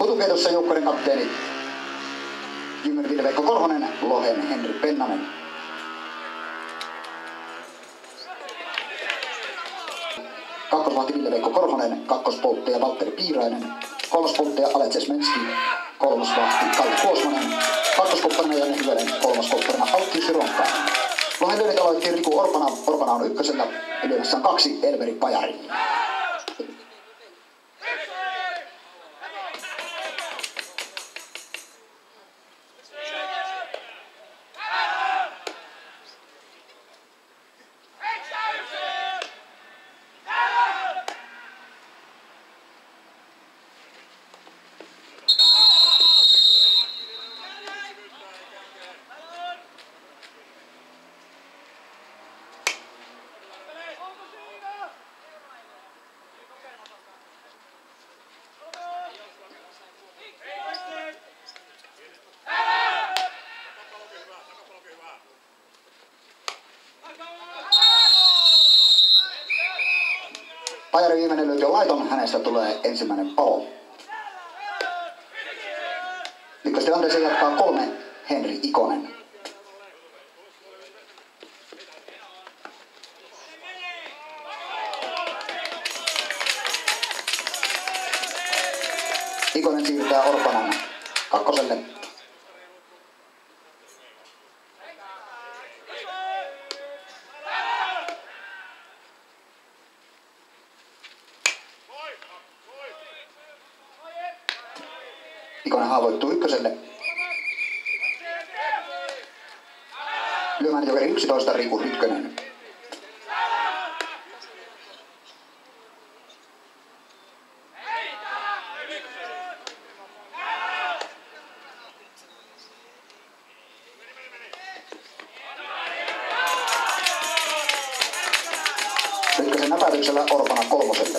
Hutukeitossa joukkueiden kapteeni Jymmeri Ville-Veikko Korhonen, Lohen Henri Pennanen. Kakkosvahti Ville-Veikko Korhonen, kakkospolttaja Valtteri Piirainen, kolmospolttaja Aleksis Menski, kolmosvahti Kalle Kuosmanen, kakkoskopparina Janne Hyvänen, kolmoskopparina Altti Ronkainen. Lohen lyönnit aloitti Riku Orpana, Orpana on ykkösellä, lyömässä on kaksi Elveri Pajari. Viimeinen lyönti on laiton, hänestä tulee ensimmäinen palo. Ykköstilanteeseen jatkaa kolme Henri. Ikonen siirtää Orpanan kakkoselle. Ikonen haavoittuu ykköselle. Lyömään jokeri 11, Riku Rytkönen. Rytkösen näpäytyksellä Orpana kolmoselle.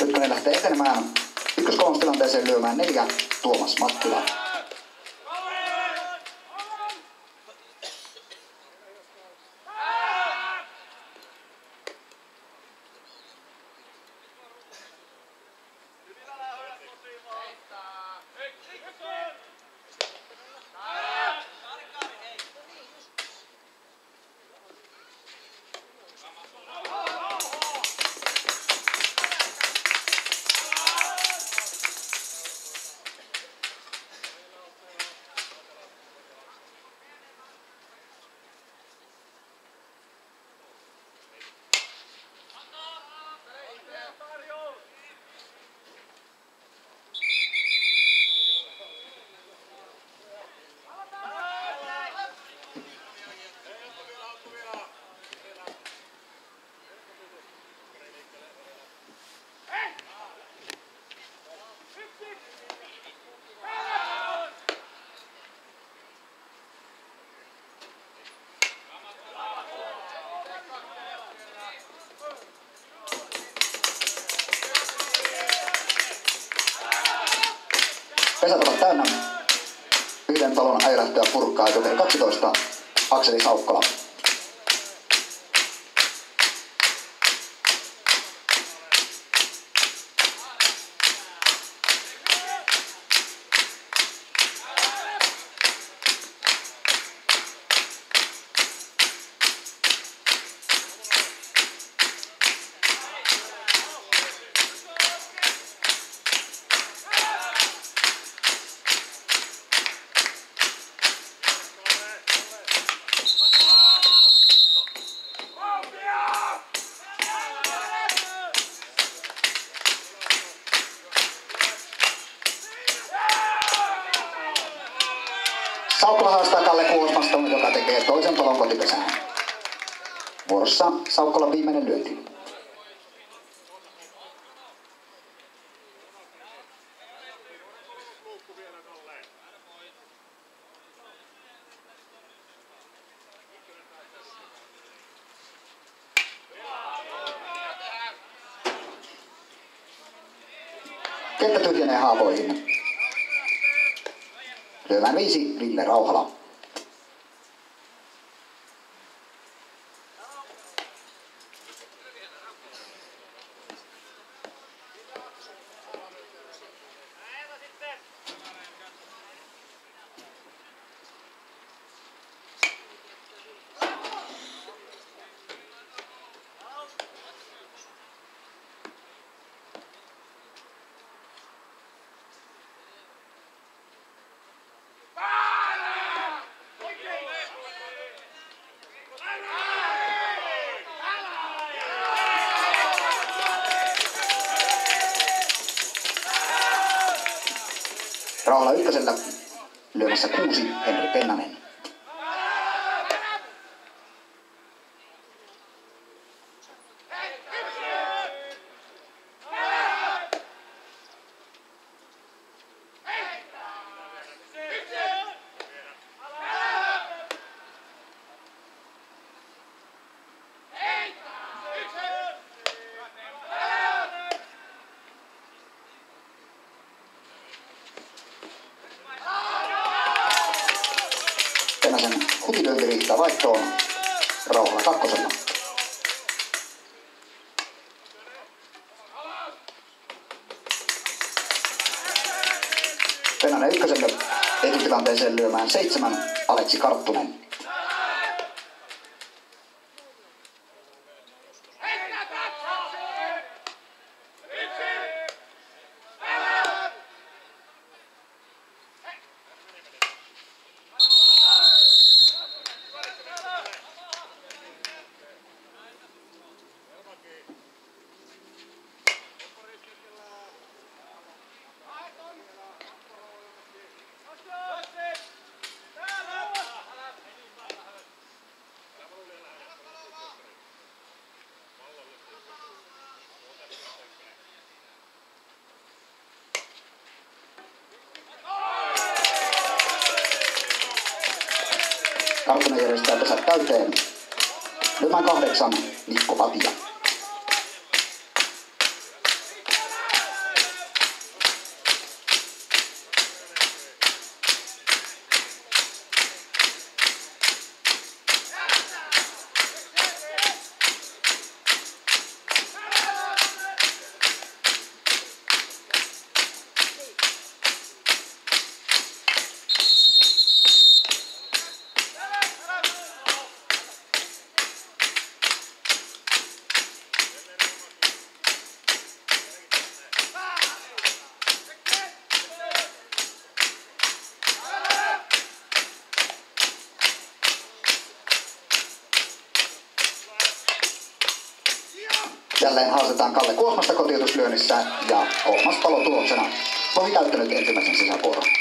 Rytkönen lähtee etenemään ykkös-kolmostilanteeseen lyömään neljä Pesät ovat täynnä. Yhden talon äilähtöä purkaa jokeri 12, Akseli. Saukkola Vuorossa Saukkola viimeinen lyönti. Kenttä tyhjenee haavoihin. Lyömään viisi Ville Rauhala. Rauhala ykkösellä lyömässä kuusi Henri Pennanen. Pennasen hutilyönti riittää vaihtoon Rauhala kakkosella. Pennanen ykköselle etutilanteeseen lyömään seitsemän Karttunen järjestää pesät täyteen. Lyömään kahdeksan Mikko Patia. Jälleen haastetaan Kalle Kuosmasta kotiutuslyönnissä ja kolmas palo tuloksena. Lohi täyttänyt ensimmäisen sisäpuoron.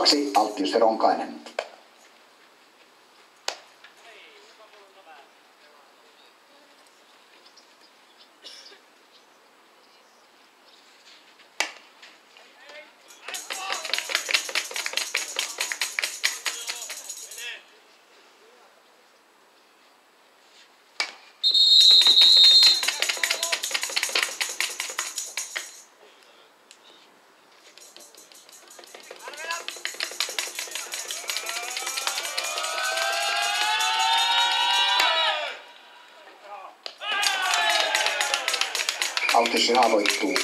Kaksi Alttius Ronkainen. Alttius haavoittuu.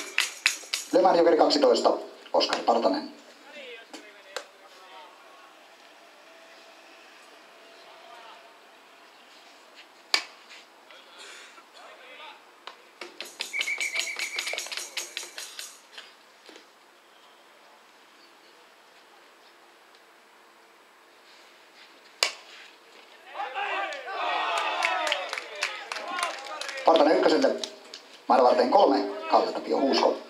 Jokeri 12 Oskari Partanen. Maida varten kolme, Kalle Tapio Huusko.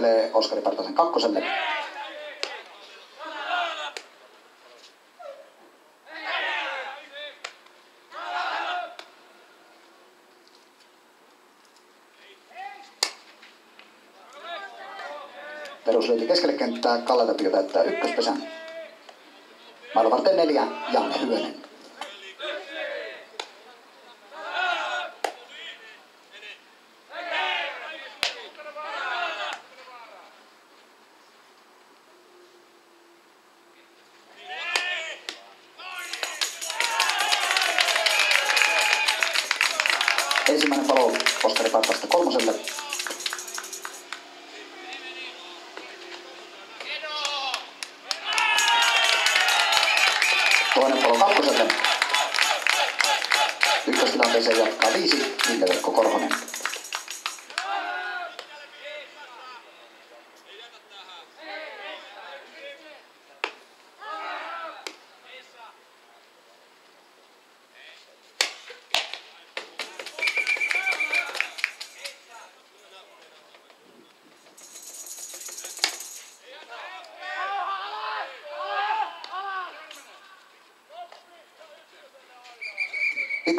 Siirtelee Oskari Partasen kakkoselle. Peruslyönti keskelle kenttää, Kalle Tapio täyttää ykköspesän. Mailla varten neljä, Janne Hyönen.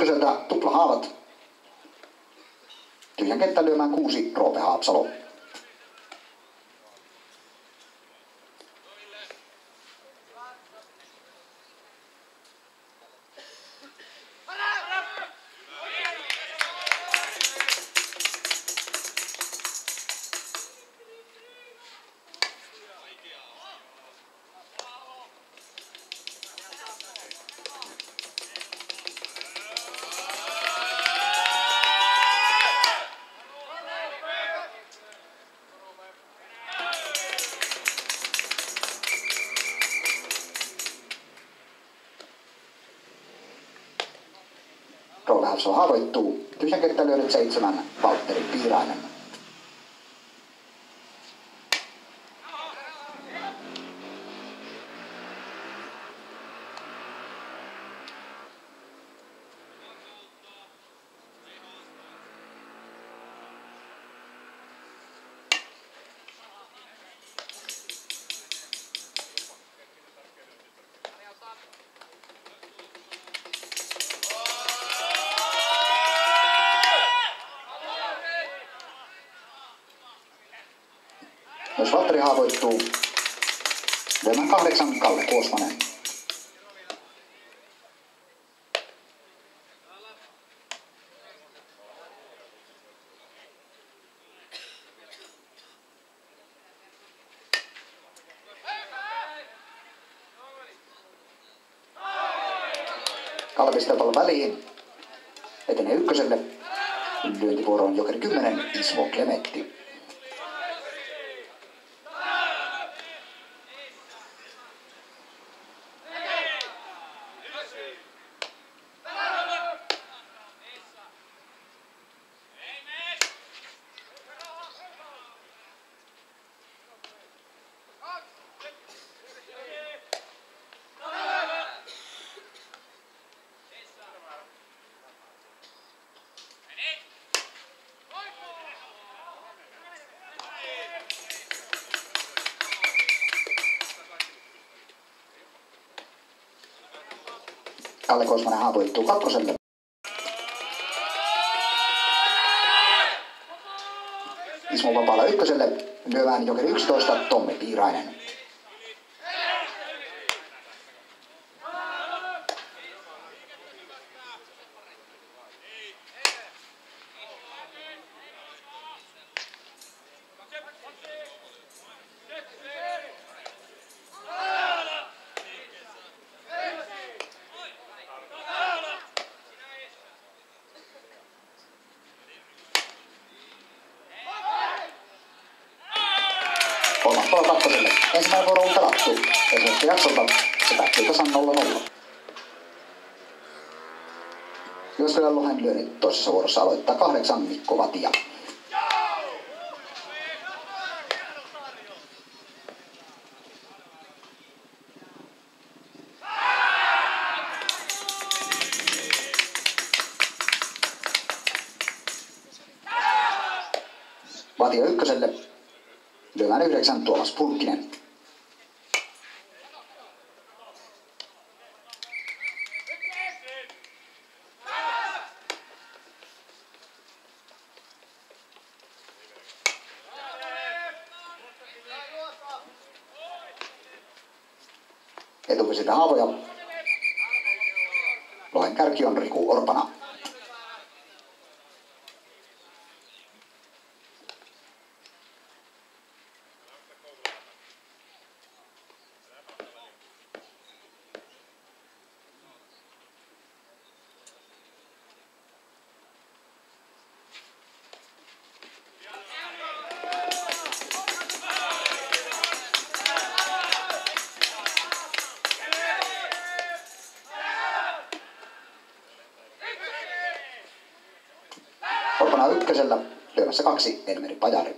Ykköseltä tupla haavat. Tyhjän kenttä lyömään kuusi, Roope Haapsalo. Haavoittuu. Tyhjän kenttä lyönyt seitsemän, Valtteri Piirainen. Jos Valtteri haavoittuu, lyömään kahdeksan, Kalle Kuosmanen. Kalle pistää pallon väliin. Etenee ykköselle. Lyöntivuoro on jokeri 10, Ismo Klemetti. Kalle Kosmanen haavoittuu kakkoselle. Ismo vapaalla ykköselle. Lyövään jokeri 11, Tommi Piirainen. Kolmas pala palo kakkoselle. Ensimmäinen vuoro on pelattu. Ensimmäistä jaksolta se päättyy tasan 0-0. Jyväskylän lohen lyönnit toisessa vuorossa aloittaa kahdeksan Mikko Vatia. Vatia ykköselle. Lyömään yhdeksän Tuomas Pulkkinen. Orpana ykkösellä, lyömässä kaksi Elmeri Pajari.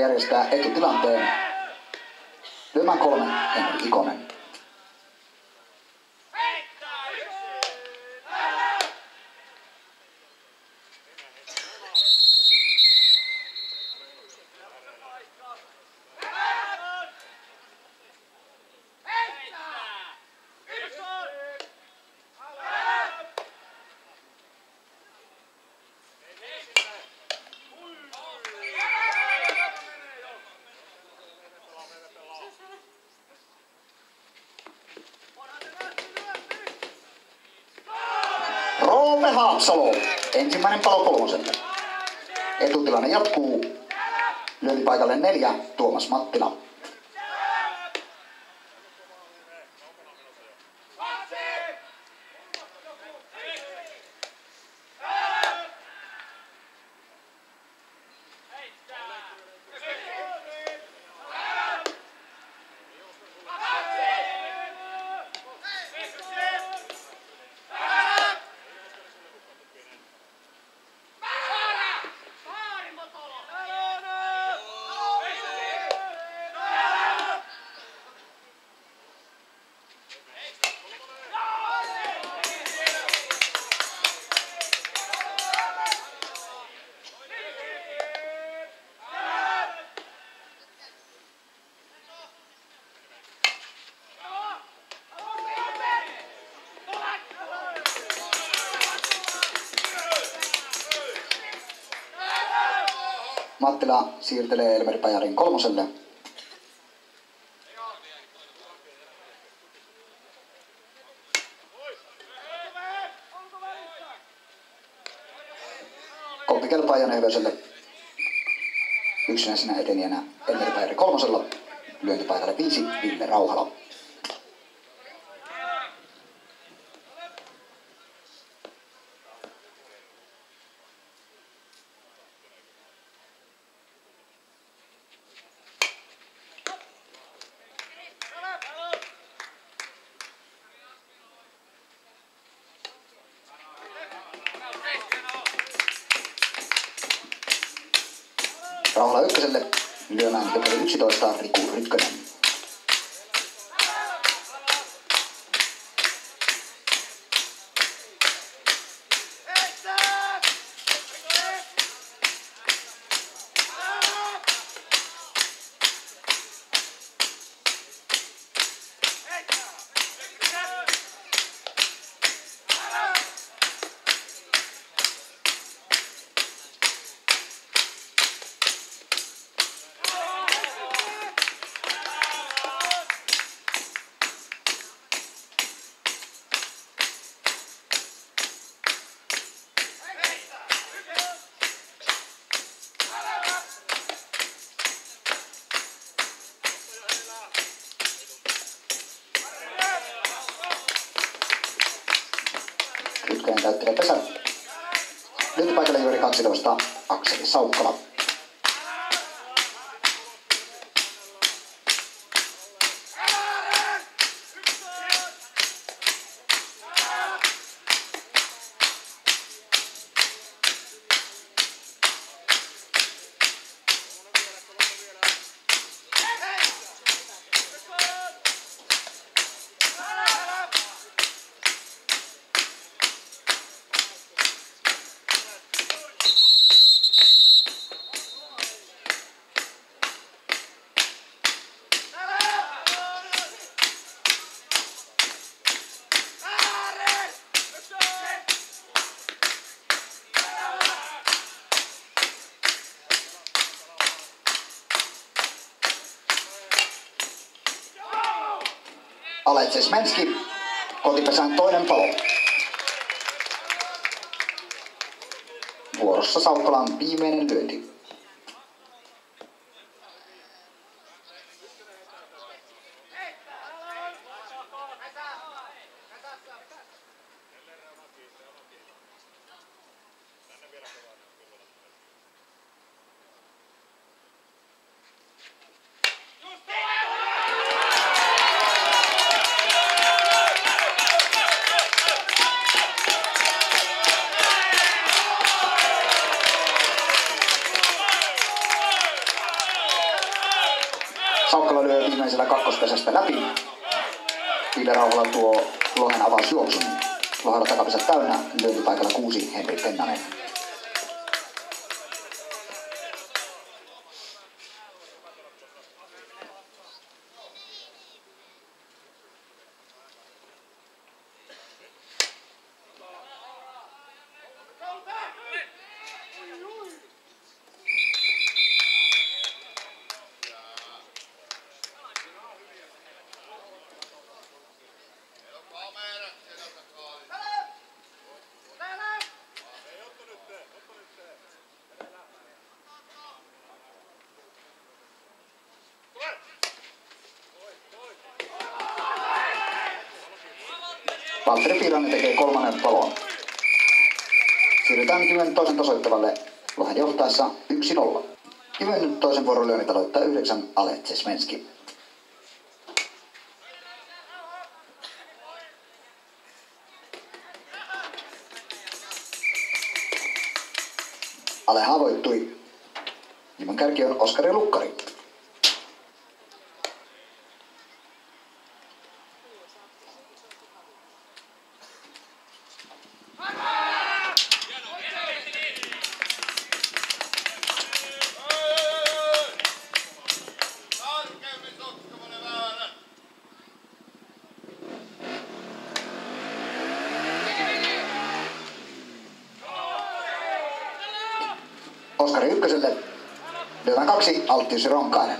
Järjestää etutilanteen. Lyömään kolme Henri Ikonen. Haapsalo. Ensimmäinen palo kolmoselle. Etutilanne jatkuu. Lyönti paikalle neljä Tuomas Mattila. Siirtelee Elmeri Pajarin kolmoselle. Koppi kelpaa Jane Hyvöselle. Yksinäisenä etenijänä Elmeri Pajari kolmosella. Lyöntipaikalle viisi Ville Rauhala. Kırılır. Leonardo Kraliçi Dost Afriku Rütkönen. Aletse Smenski, kotipesän toinen palo. Vuorossa Saukkolan viimeinen lyönti. Saukkala lyö viimeisellä kakkospesästä läpi. Ville Rauhala tuo Lohen avausjuoksun. Lohella takapesä täynnä, lyöntipaikalla kuusi Henri Pennanen. Valtteri Piirainen tekee kolmannen palon. Siirrytään Kiven toisen tasoittavalle Lohen johtaessa 1-0. Kiven toisen vuoron lyönnit aloittaa yhdeksän Aletse Svenski. Ale haavoittui. Nimen kärki on Oskari Lukkari. Kaksi Alttius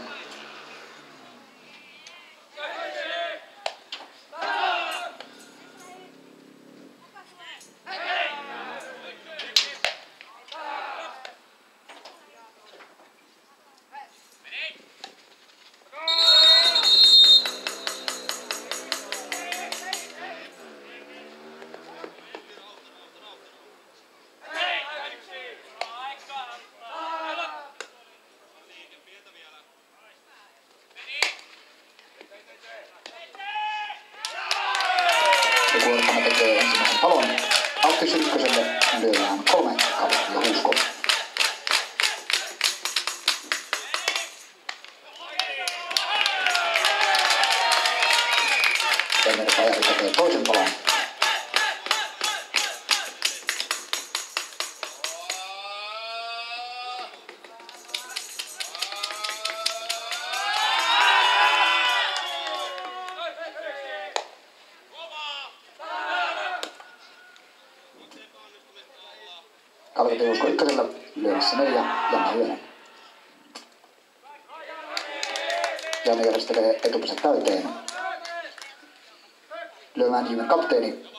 järjestelee etupesä täyteen. Lyömään Jyvän kapteeni numero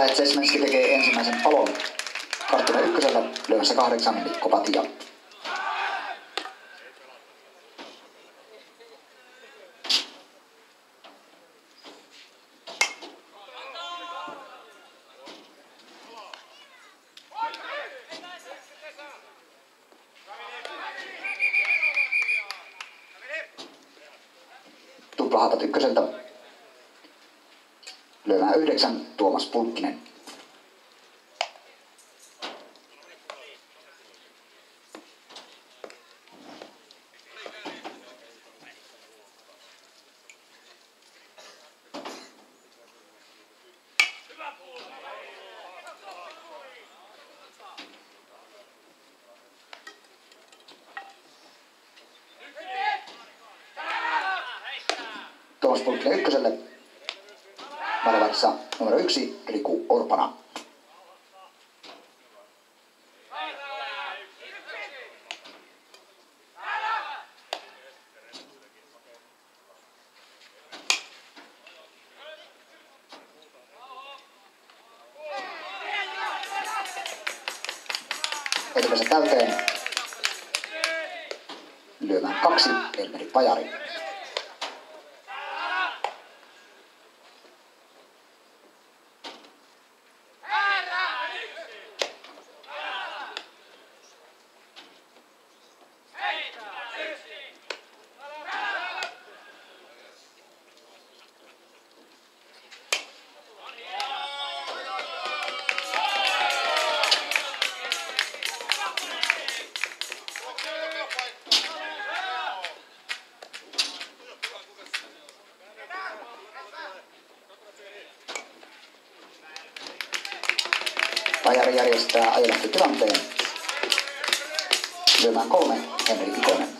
Alex esimerkiksi tekee ensimmäisen palon. Karttuna ykkösellä lyömässä kahdeksan likkopatia. Tuomas Pulkkinen ykköselle. Varovaissa numero yksi, Riku Orpana. karjärjestää ajolähtötilanteen Lyömään kolme, Henri Ikonen.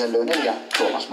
en leuningja Thomas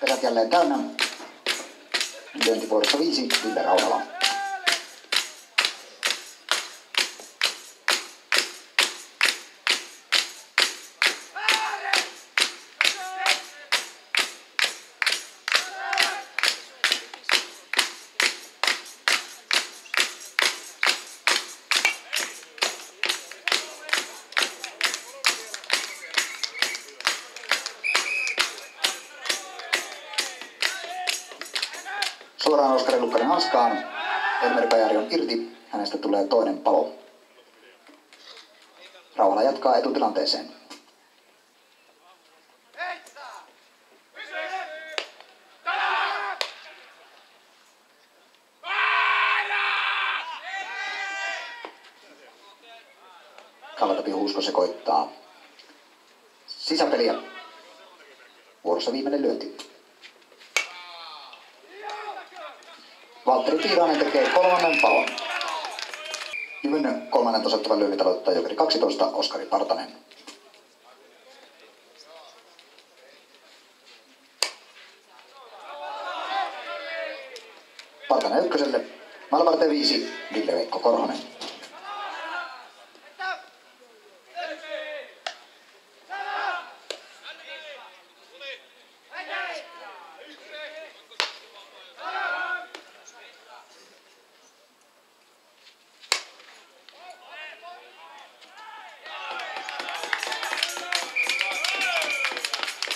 Pesät jälleen täynnä. Lyöntivuorossa viisi, Ville Lukkanen hanskaan. Elmer Bajari on irti. Hänestä tulee toinen palo. Rauhala jatkaa etutilanteeseen. Kallatapi Huusko sekoittaa sisäpeliä. Vuorossa viimeinen lyönti. Valtteri Tiirainen tekee kolmannen palon. Jyvyn kolmannen tasoittavan lyönnit aloittaa Jokeri 12, Oskari. Partanen ykköselle, Malvarte 5, Ville Veikko Korhonen.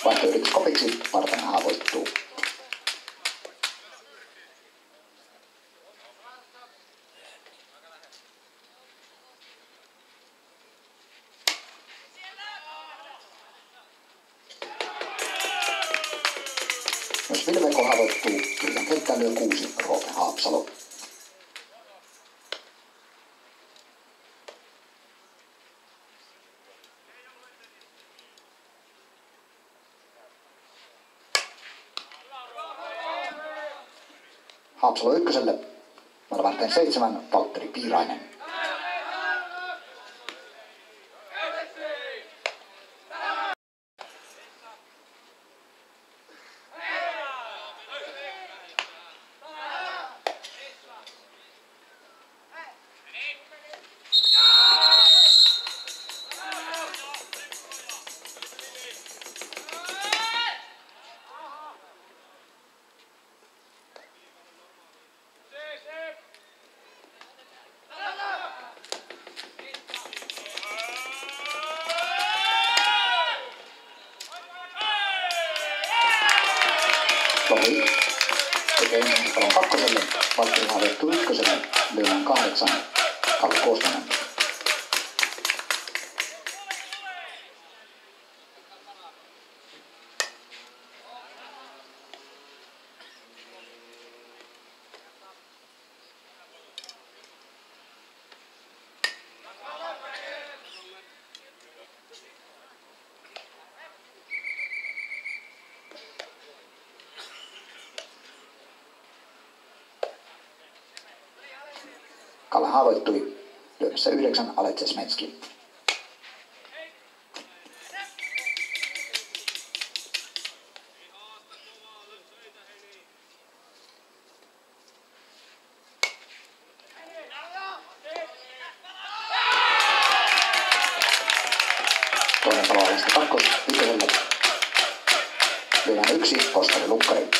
Vaihtoyritys kopiksi, Partanen haavoittuu. Jos Vilveko haavoittuu, Kylän kenttään lyö kuusi Roope Haapsalo. Haapsalo ykköselle. Varvarteen seitsemän, Valtteri Piirainen. Lohi tekee ensimmäisen palon kakkoselle, Valtteri haavoittuu ykköselle, lyömään kahdeksan, Kalle Kuosmanen. Kalle haavoittui lyömässä yhdeksän Aletse Smetski. Toinen palo kakkos ykköselle. Lyömään yksi Oskari Lukkari.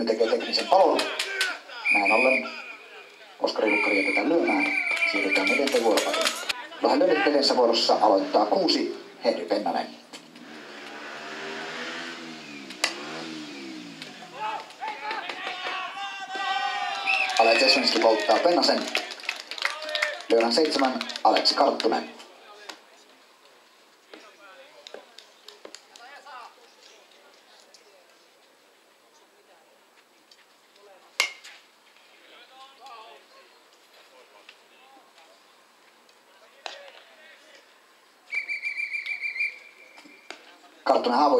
Lumi tekee teknisen palon. Näin ollen Oskari Lukkari jätetään lyömään. Siirrytään neljänteen vuoropariin. Vähän lyönnit neljässä vuorossa aloittaa kuusi Henri Pennanen. Alex Esvenski polttaa Pennasen. Lyödään seitsemän Aleksi Karttunen.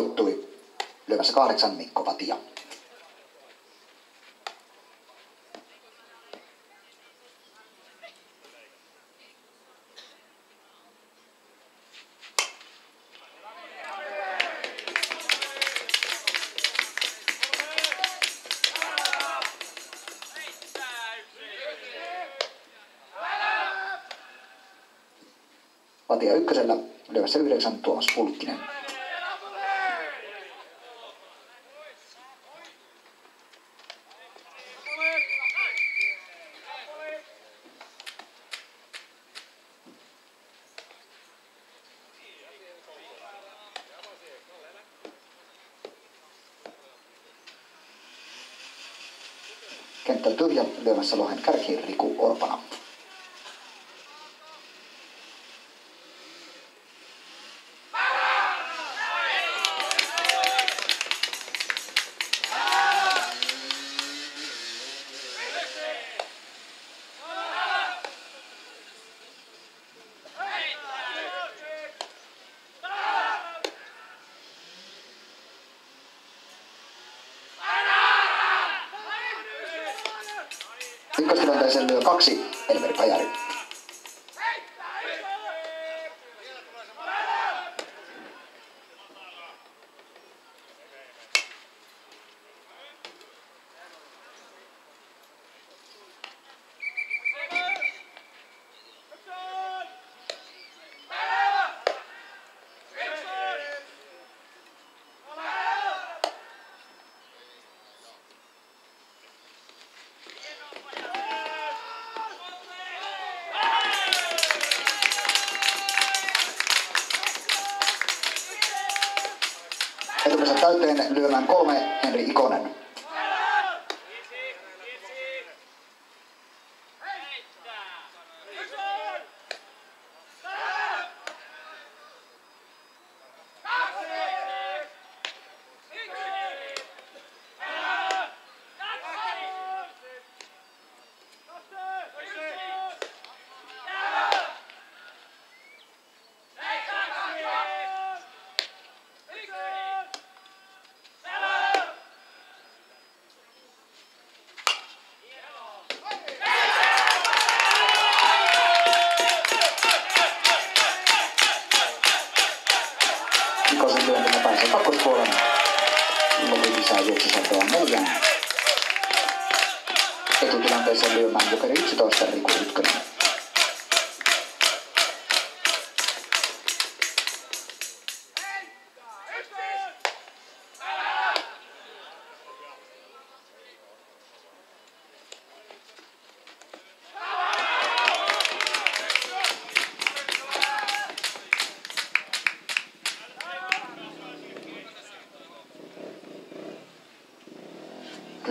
Haavoittui lyömässä kahdeksan Mikko Vatia. Vatia ykkösellä lyömässä yhdeksän Tuomas Pulkkinen. Tyhjä lyömässä lohen kärkiin Riku Orpana. proxy Etumisen täyteen lyömään kolme Henri Ikonen.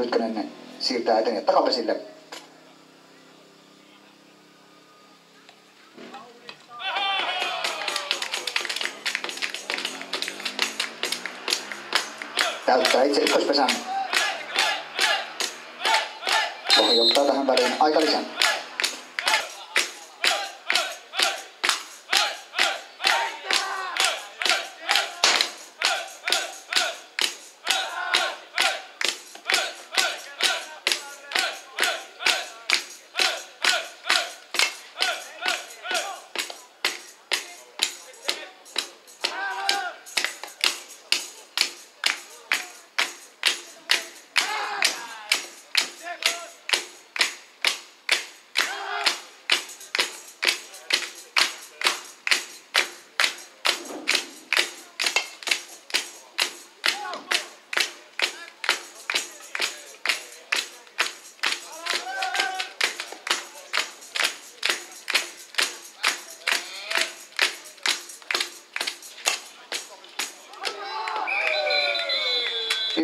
Rytkönen siirtää eteen takapesille. Täyttää itse ykköspesän. Lohi tähän väliin aika lisän.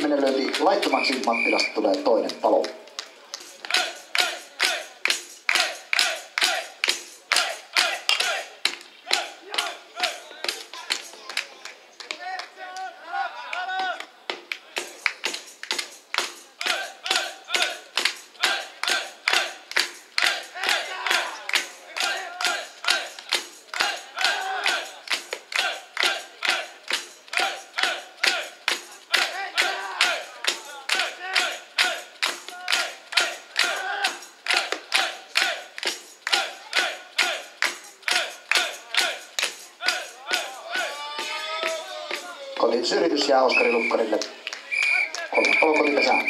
Viimeinen lyönti laittomaksi Mattilasta tulee toinen palo. Kotitysyritys jää Oskari Lukkarille. Kolmas palo kotipesään.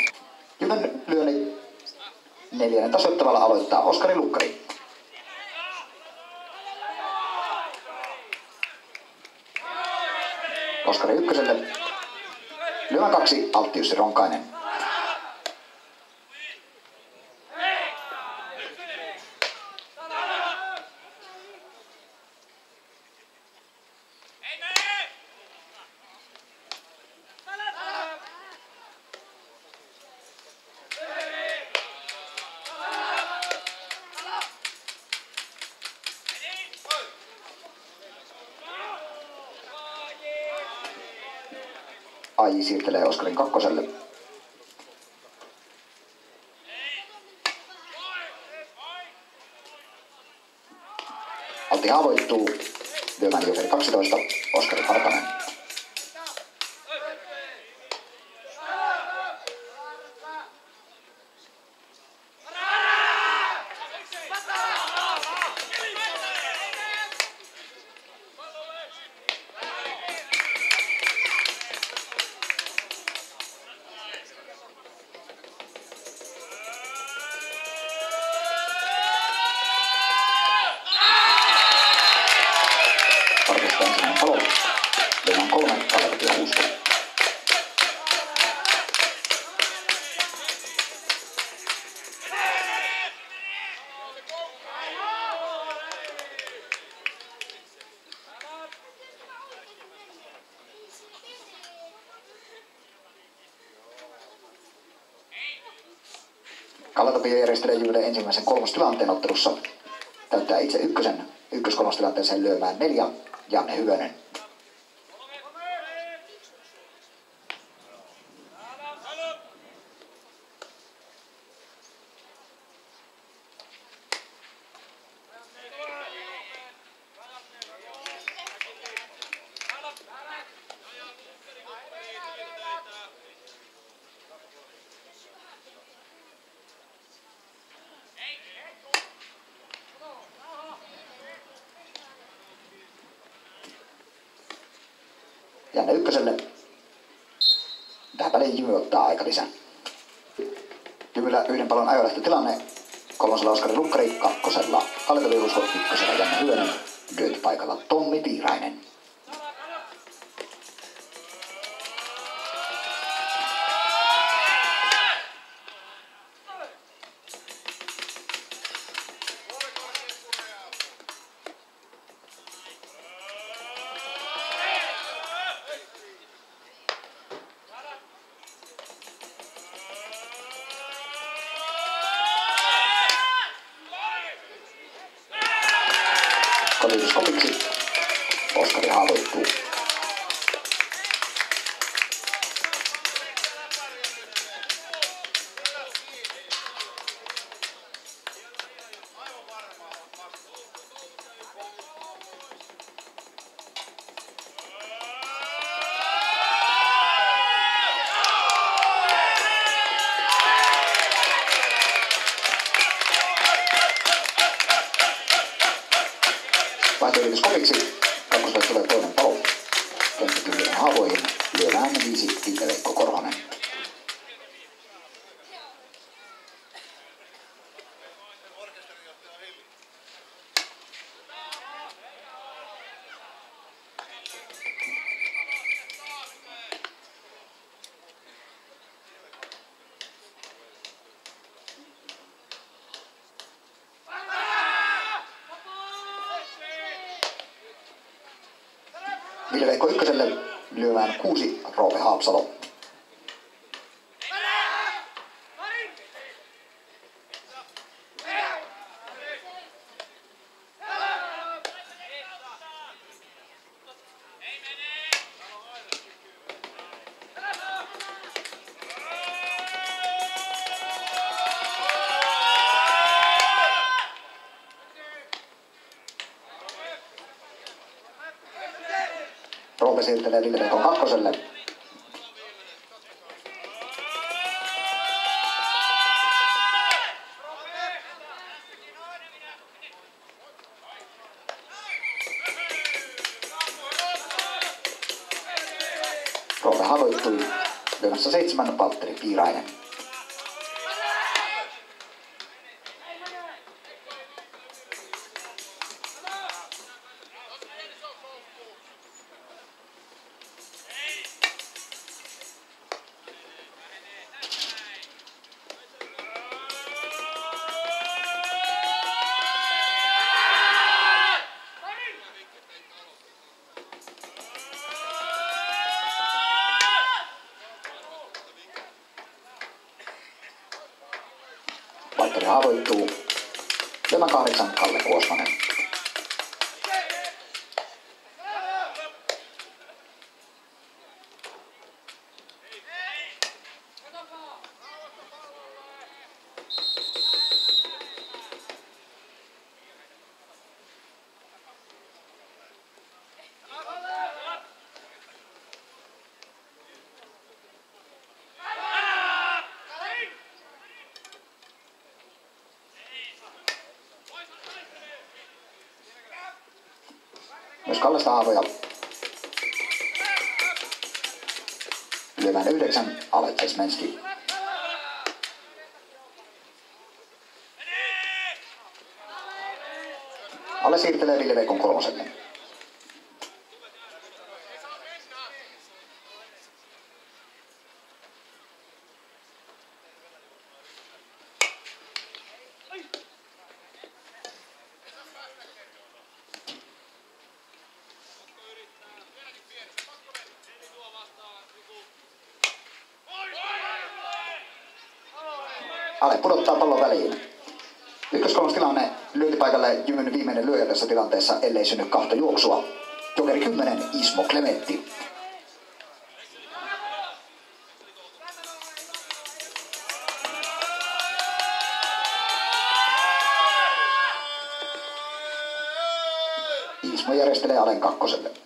Jyvän lyönni neljännen tasoittavalla aloittaa Oskari Lukkari. Oskari ykköselle. Lyövän kaksi, Alttiussi Ronkainen. Aji siirtelee Oskarin kakkoselle. Kalatopia järjestelee Jyvälle ensimmäisen kolmostilanteen ottelussa. Täyttää itse ykkösen ykköskolmostilanteeseen lyömään neljä Janne Hyvönen. Janne ykköselle. Tähän väliin Jymy ottaa aika lisää. Jymyllä yhden pallon ajolähtö tilanne. Kolmosella Oskari Lukkari, kakkosella Kalle Virusko, ykkösellä Janne Hyönen, paikalla Tommi Piirainen. Ville Veikon kakkoselle. Roope haavoittui lyömässä seitsemän Valtteri Piirainen. Myös Kallesta haavoja. Lyömään yhdeksän Aleksis Menski. Ale siirtelee Ville Veikon kolmoselle. Ale pudottaa pallon väliin. Ykköskolmostilanne lyöntipaikalle jymyn viimeinen lyöjä tässä tilanteessa, ellei synny kahta juoksua. Jokeri 10, Ismo Clementti. Ismo järjestelee Alen kakkoselle.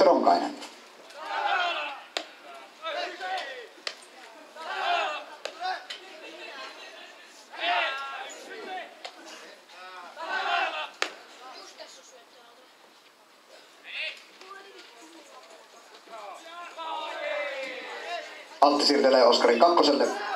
Alttius Ronkainen. Antti siirtelee Oskarin kakkoselle.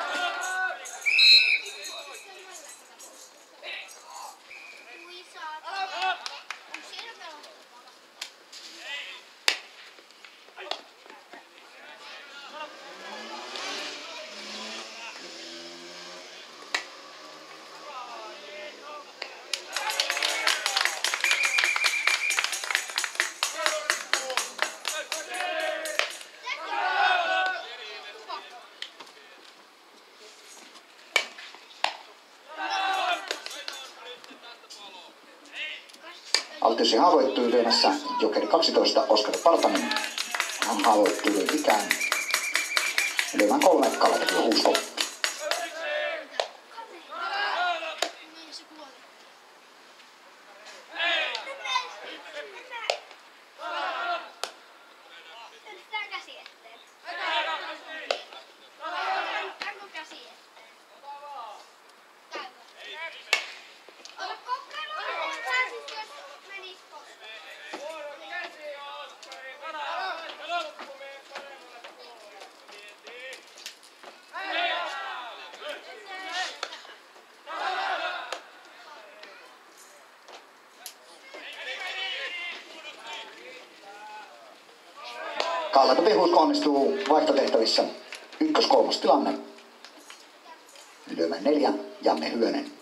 Alttiusi haavoittui lyömässä Jokeri 12 Oskari Partanen. Hän haavoittui ikään. Lyömään kolme Kalle Huusko. Onnistuu vaihtotehtävissä ykkös-kolmos tilanne. Lyömään neljä, Janne Hyönen.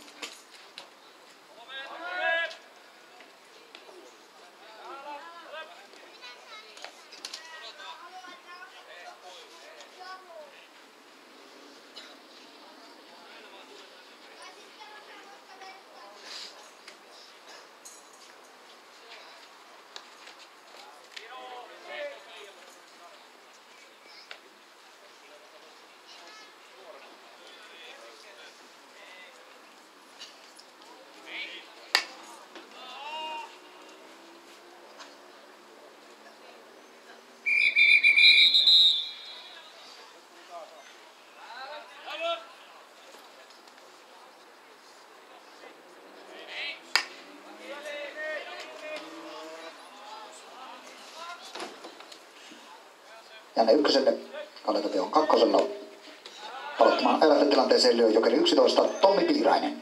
Janne ykköselle, Kalle on kakkosella. Aloittamaan eläketilanteeseen lyö Jokeri 11, Tommi Piirainen.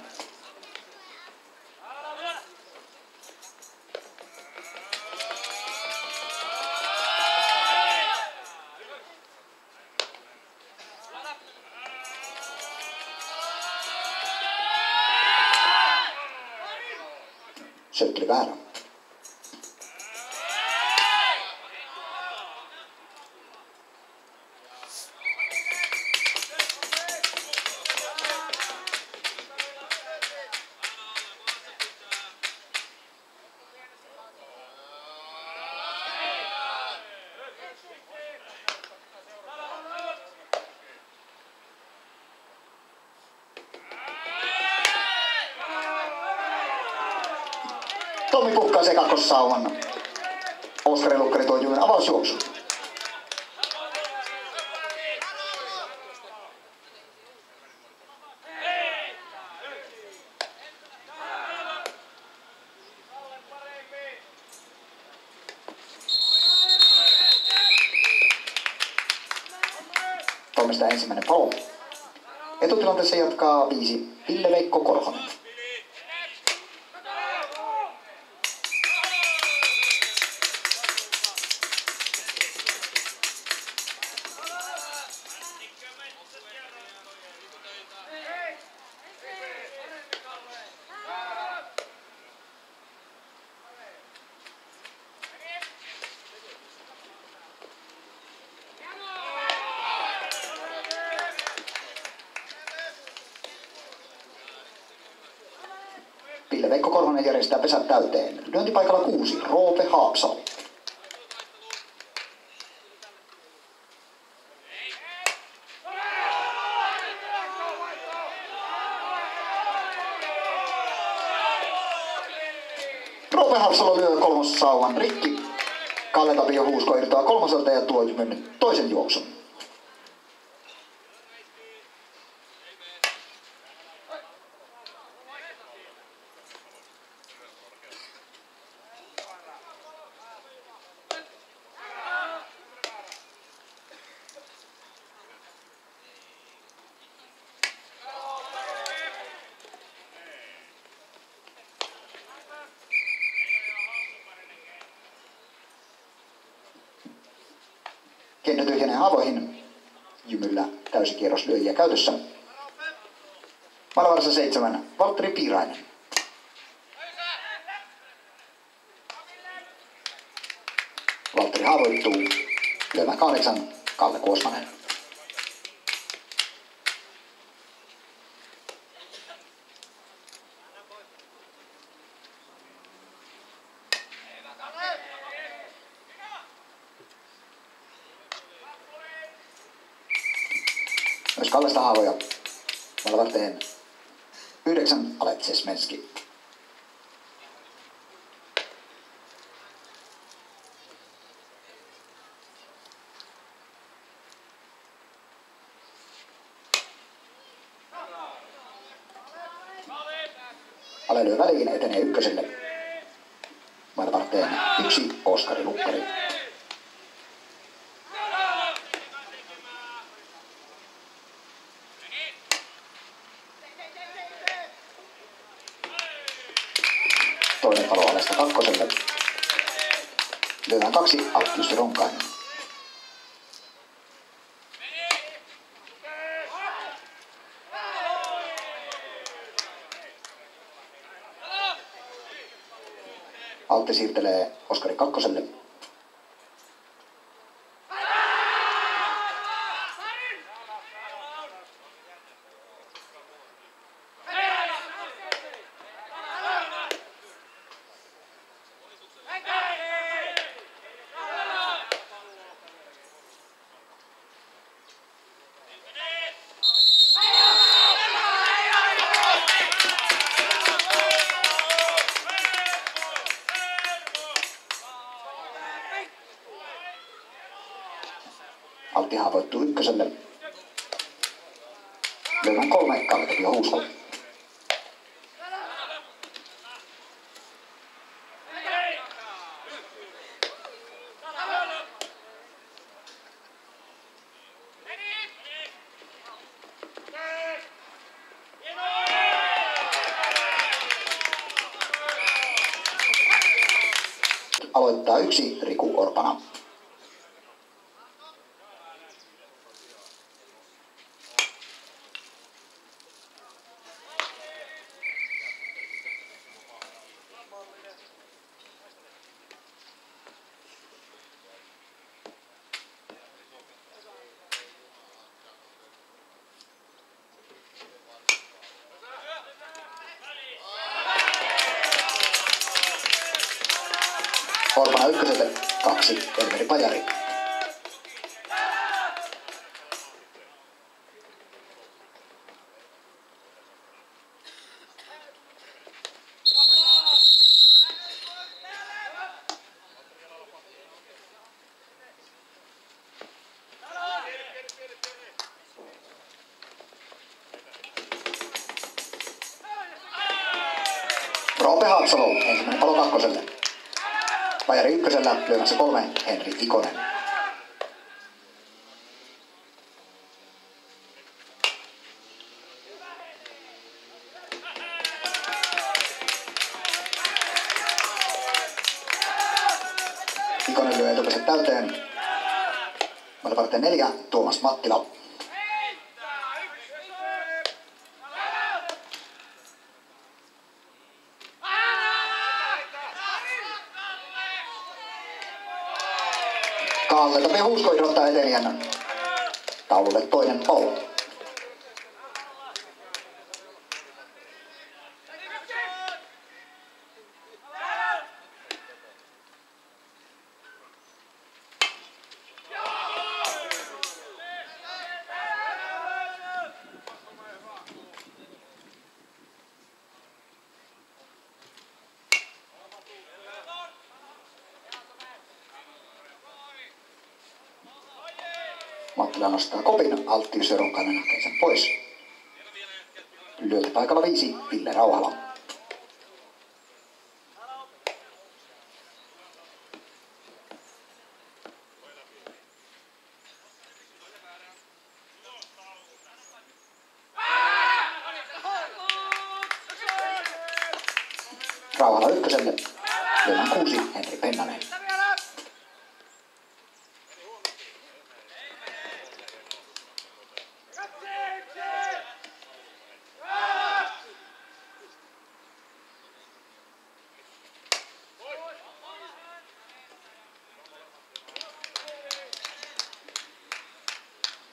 Kakkossauvan. Oskari Lukkari tuo avausjuoksu. Tommista ensimmäinen palo. Etutilanteessa jatkaa viisi Ville Veikko Korhonen. Ville Veikko Korhonen järjestää pesät täyteen. Lyöntipaikalla kuusi, Roope Haapsalo. Roope Haapsalo lyö kolmossauvan rikki. Kalle Tapio Huusko irtoaa kolmoselta ja tuo toisen juoksun. Kenttä tyhjenee haavoihin. Jymyllä täysikierros lyöjiä käytössä. Malavarassa seitsemän, Valtteri Piirainen. Valtteri haavoittuu. Lyömään kahdeksan, Kalle Kuosmanen. Kallesta haavoja. Valvarteen yhdeksän Aleksis Menski. Ale lyö väliin etenee ykköselle. Valvarteen yksi Oskari Lukkari. Altti Altti haavoittuu ykköselle. Lyömään kolme Kalletopio Huusko. Aloittaa yksi Riku Orpana. Orpana ykköselle kaksi Elmeri Pajari. Ykkösellä lyömässä Huusko irrottaa etenijän taululle toinen palo. Mattila nostaa kopin, Alttius ja Ronkainen hakee sen pois. Lyönti paikalla viisi, Ville. Rauhala ykköselle. Lyömään kuusi, Henri Pennanen.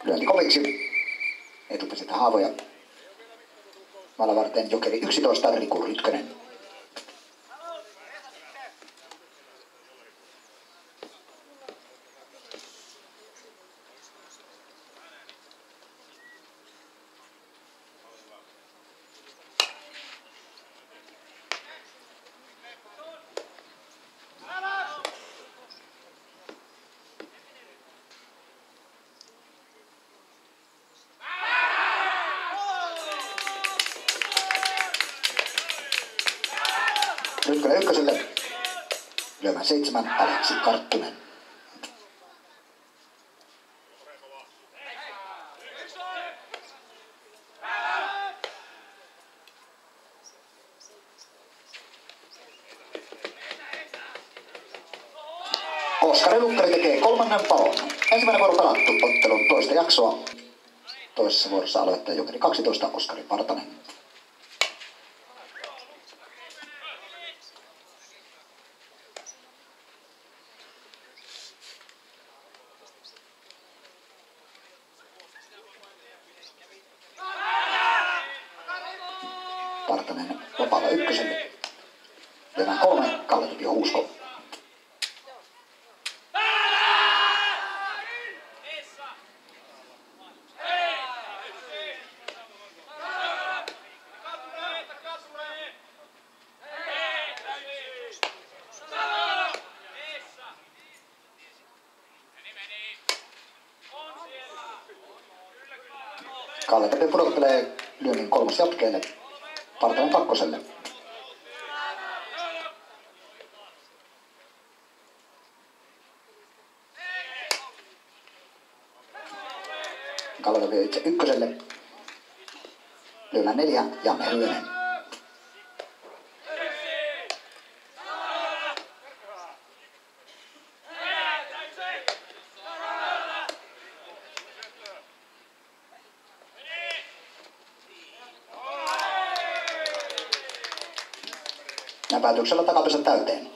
Lyönti koviksi. Haavoja. Malavarten jokeri 11, Riku. Rytkönen 777 Aleksi Karttunen. Oskari Lukkari tekee kolmannen palon. Ensimmäinen vuoro pelattu ottelun toista jaksoa. Toisessa vuorossa aloittaa jokeri 12 Oskari Partanen. Kalle Tapio pudottelee lyönnin kolmas jatkeelle. Partanen kakkoselle. Kalle Tapio itse ykköselle. Lyömään neljä, Janne Hyönen. Päätöksellä takapesä täyteen.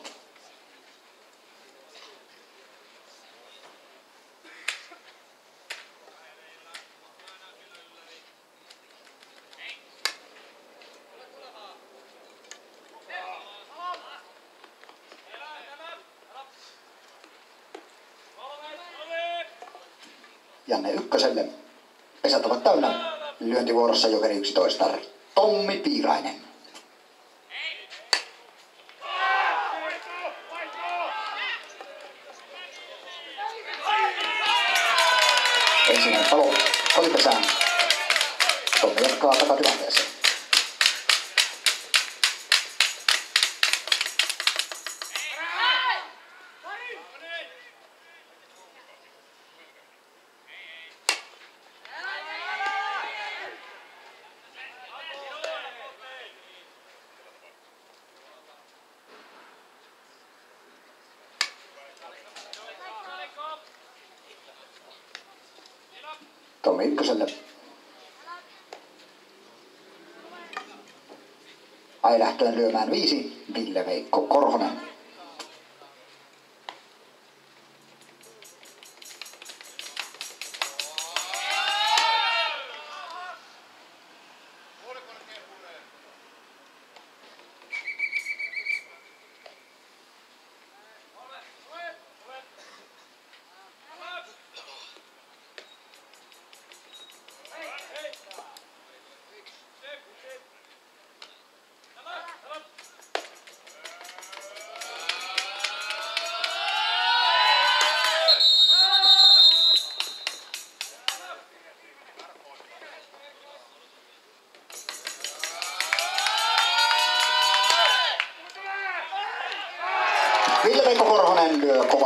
Janne ykköselle. Pesät ovat täynnä. Lyöntivuorossa jokeri 11. Tommi Piirainen. Ensimmäinen palo kolipesään. Tommi jatkaa takatilanteeseen. Tommi ykköselle. Ai lähtöön lyömään viisi. Ville Veikko Korhonen.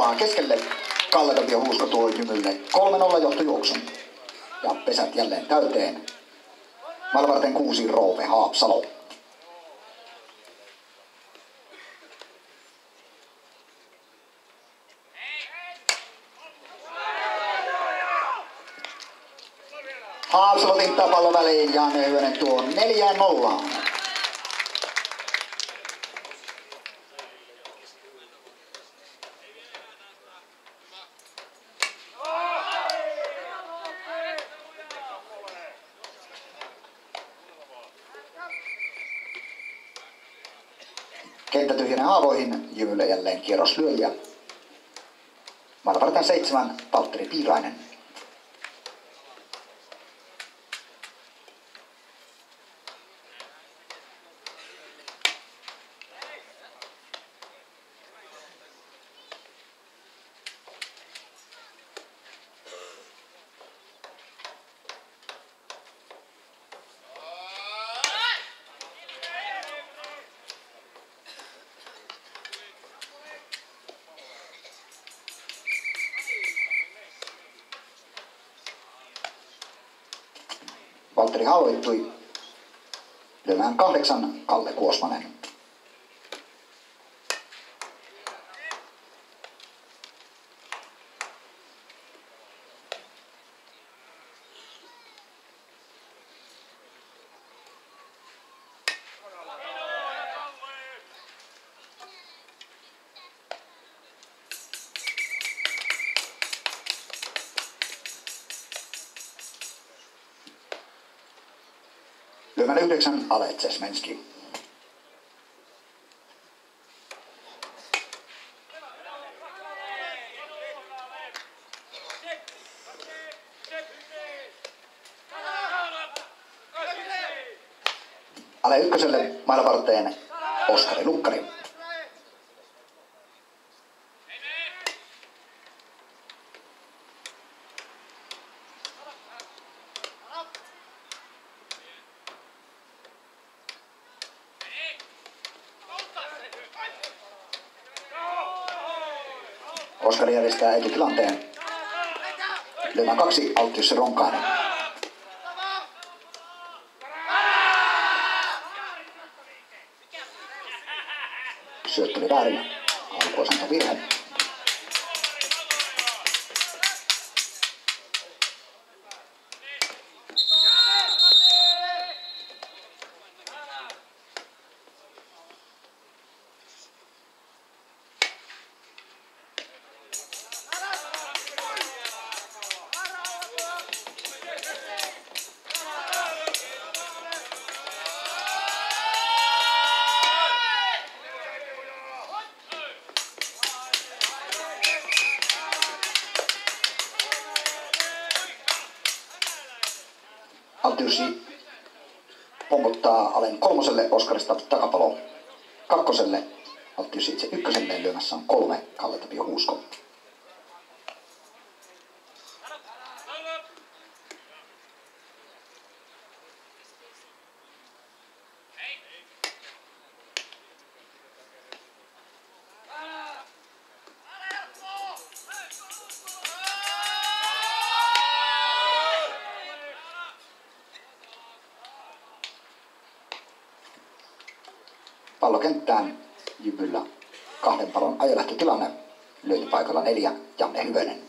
Kovaa keskelle. Kalle Tapio Huusko tuo jymylle 3-0 johtojuoksun. Ja pesät jälleen täyteen. Malvarten kuusi Roope Haapsalo. Haapsalo tinttaa pallon väliin ja Hyönen tuo 4-0. Kenttä tyhjänä haavoihin, Jymylle jälleen kierros lyöjä. Malvartan seitsemän, Valtteri Piirainen. Valtteri haavoittui lyömään kahdeksan Kalle Kuosmanen. Lyömällä yhdeksän Alekses Menski. Ale ykköselle mailla Oskari Lukkari. Oskari järjestää etutilanteen. Lyömään kaksi, Alttius Ronkainen. Syöttö oli väärin. Alkuasanto virhe. Paikalla neljä. Janne Hyvönen.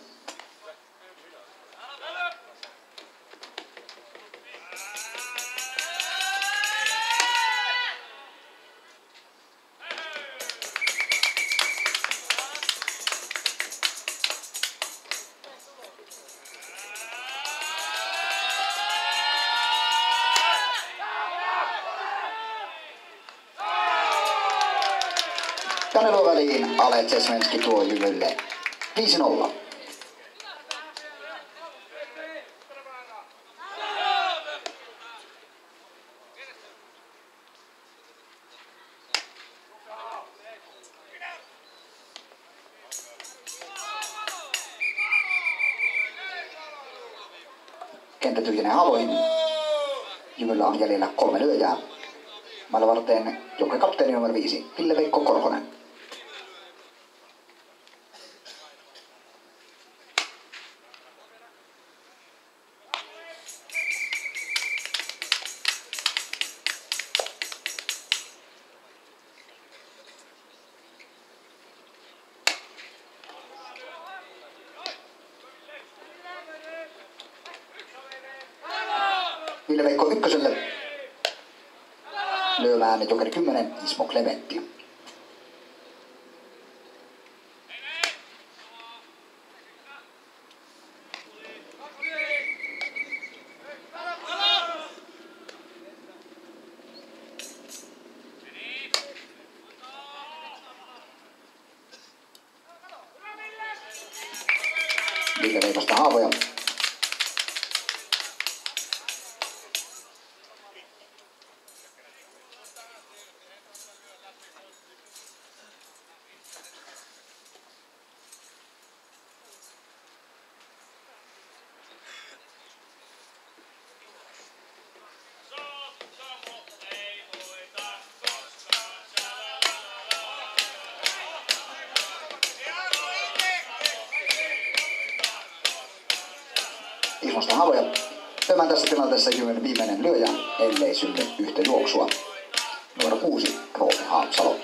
Kanelo väliin Ale Tsesmenski tuo Jyvylle 5-0. Kenttä tyhjenee haloihin. Jyvyllä on jäljellä kolme lyöjää. Mailla varten joukkueen kapteeni numero 5, Ville-Veikko Korhonen. 2010 Clementi, Ismo Clementi. Ismosta Haloja. Tämän tässä tilanteessa Jyvän viimeinen lyöjä, ellei synny yhtä juoksua. Numero 6, Roope Haapsalo.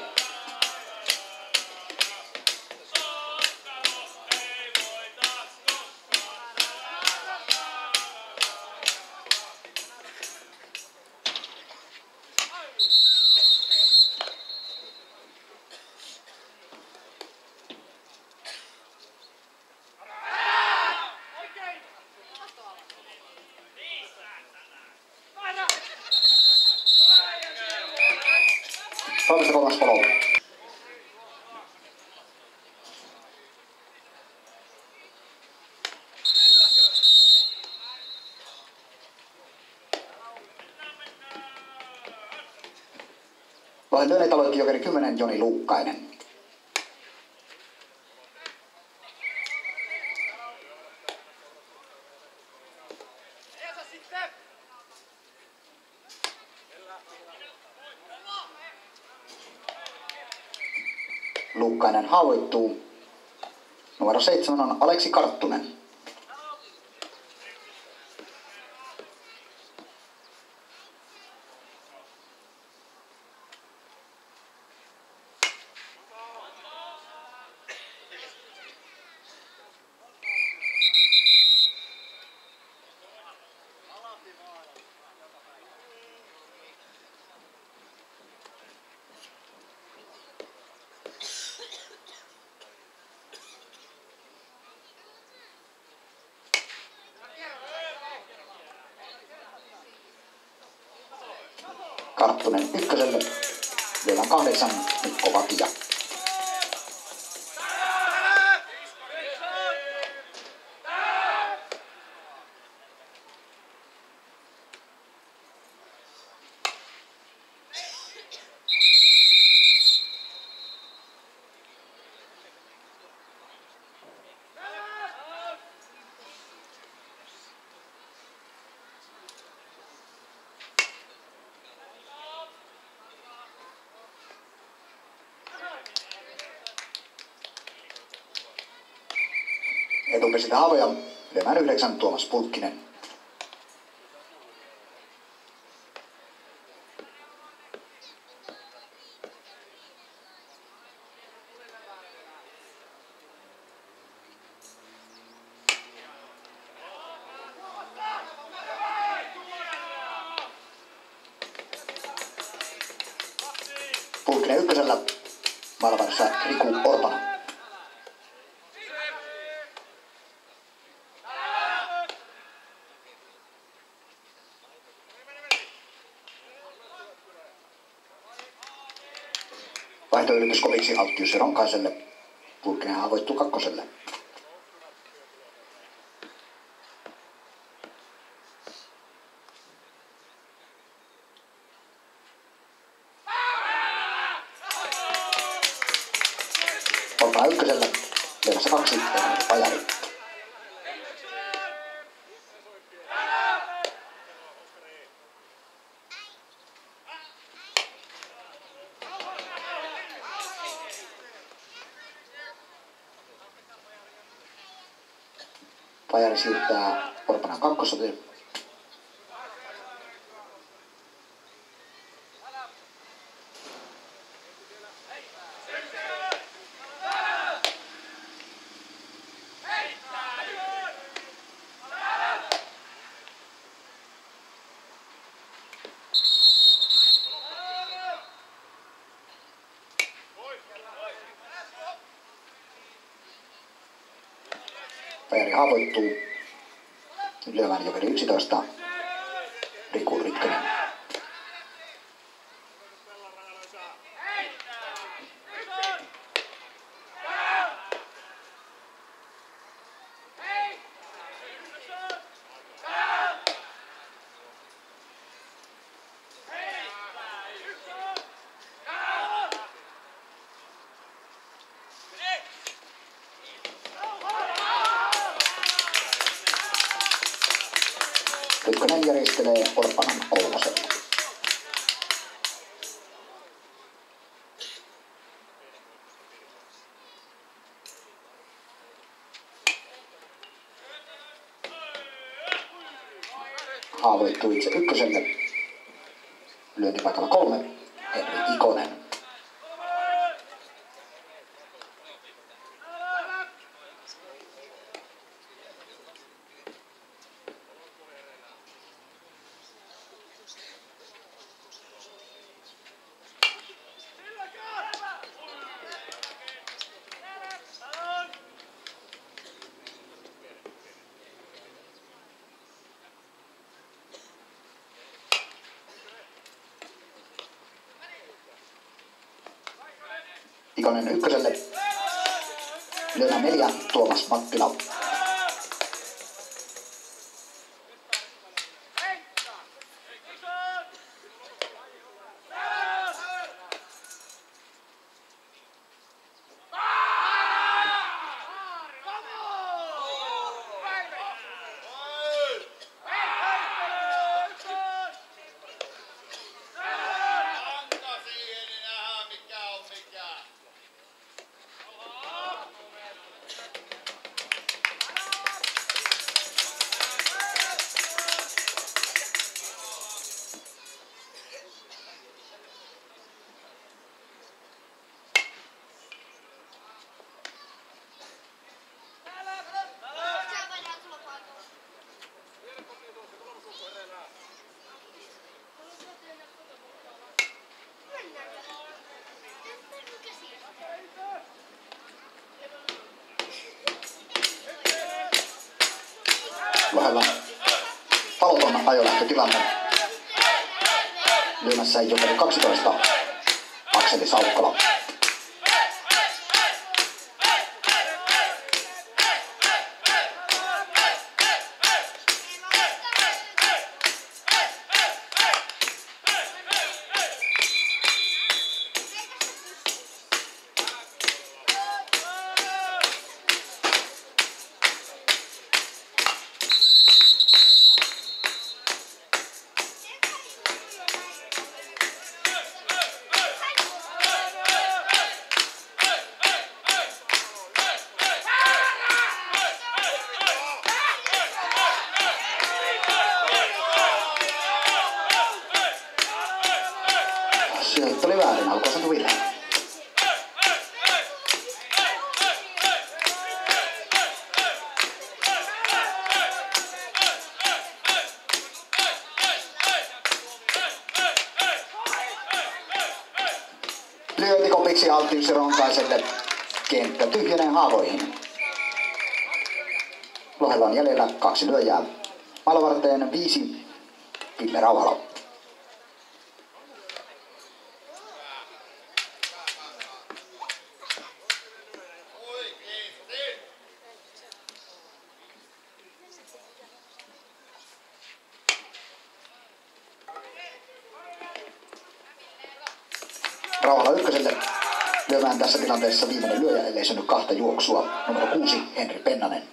Lyönnit aloitti jokeri 10 Joni Luukkainen. Luukkainen haavoittuu. Numero 7 on Aleksi Karttunen. Karttunen ykköselle. Vielä kahdeksan Mikko Vakia. Etupesitä Havoja. Ylemmän yhdeksän Tuomas Pulkkinen. Pulkkinen ykkösellä. Maailmassa Riku Vaihtoyritys koviksi Alttius Ronkaiselle. Pulkkinen haavoittuu kakkoselle. haber sido por para cosas de haavoittuu. Lyövän jokeri 11. Riku Rytkönen. Rytkönen järjestelee Orpanan kolmoselle. Haavoittuu itse ykköselle. Lyöntipaikalla Ikonen ykköselle. Lyömään neljä Tuomas Mattila. Paloton ajolähtötilanne. Lyömässä jokeri 12. Akseli Saukkala. Kaksi lyöjää. Malvarteen viisi. Ville. Oikeesti. Rauhala ykköselle lyömään tässä tilanteessa viimeinen lyöjä, ellei synny kahta juoksua. Numero kuusi, Henri Pennanen.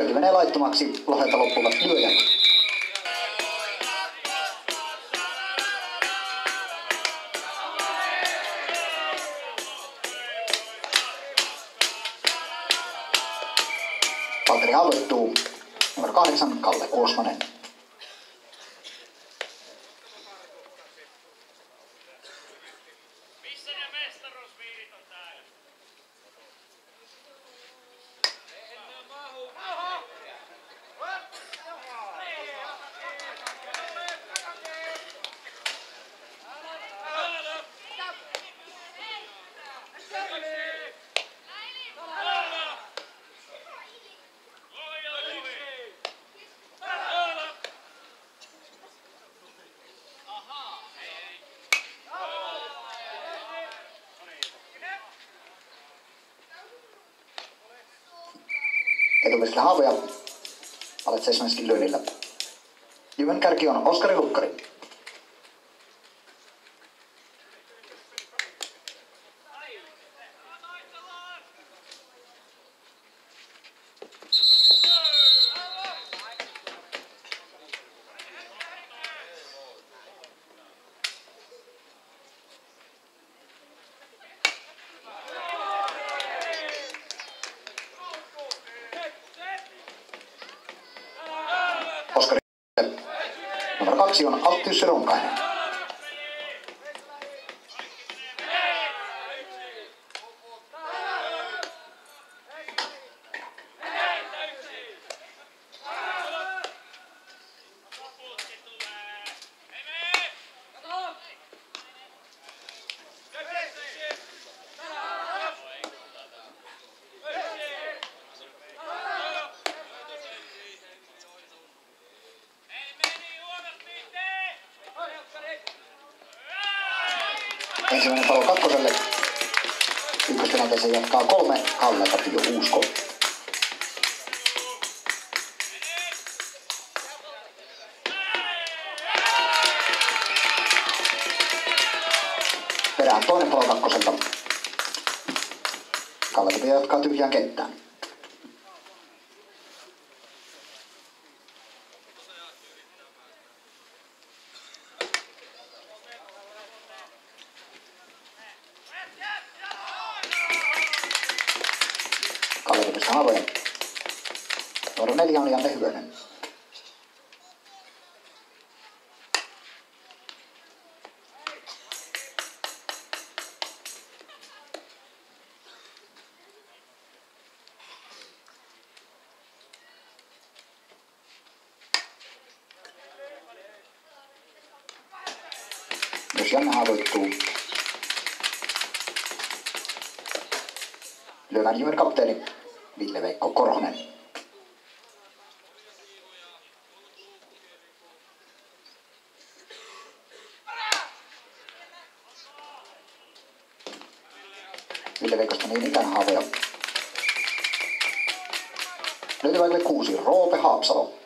Lyönti menee laittomaksi, Lohelta loppuvat lyöjät. Valtteri aloittuu. Numero kahdeksan, Kalle Kuosmanen. Etuviskillä haavoja. Alet Sesmenskin lyönnillä. Jyvän kärki on Oskari Lukkari. Jatkaa kolme. Kalle Tapio Uusko. Perään toinen palo kakkoselta. Kalle Tapio jatkaa tyhjään kenttään. Lyövään Jyvän kapteeni Ville-Veikko Korhonen. Ville-Veikosta niin ikään haavoja. Löytyväille kuusi Roope Haapsalo.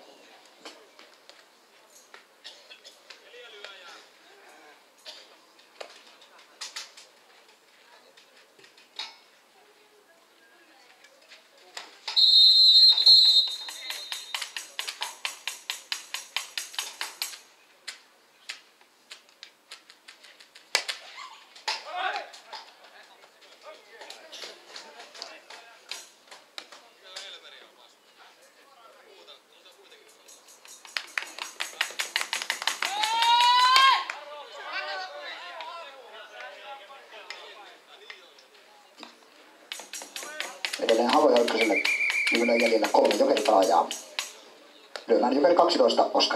Lyömään jokeri 12 Oskari Partanen.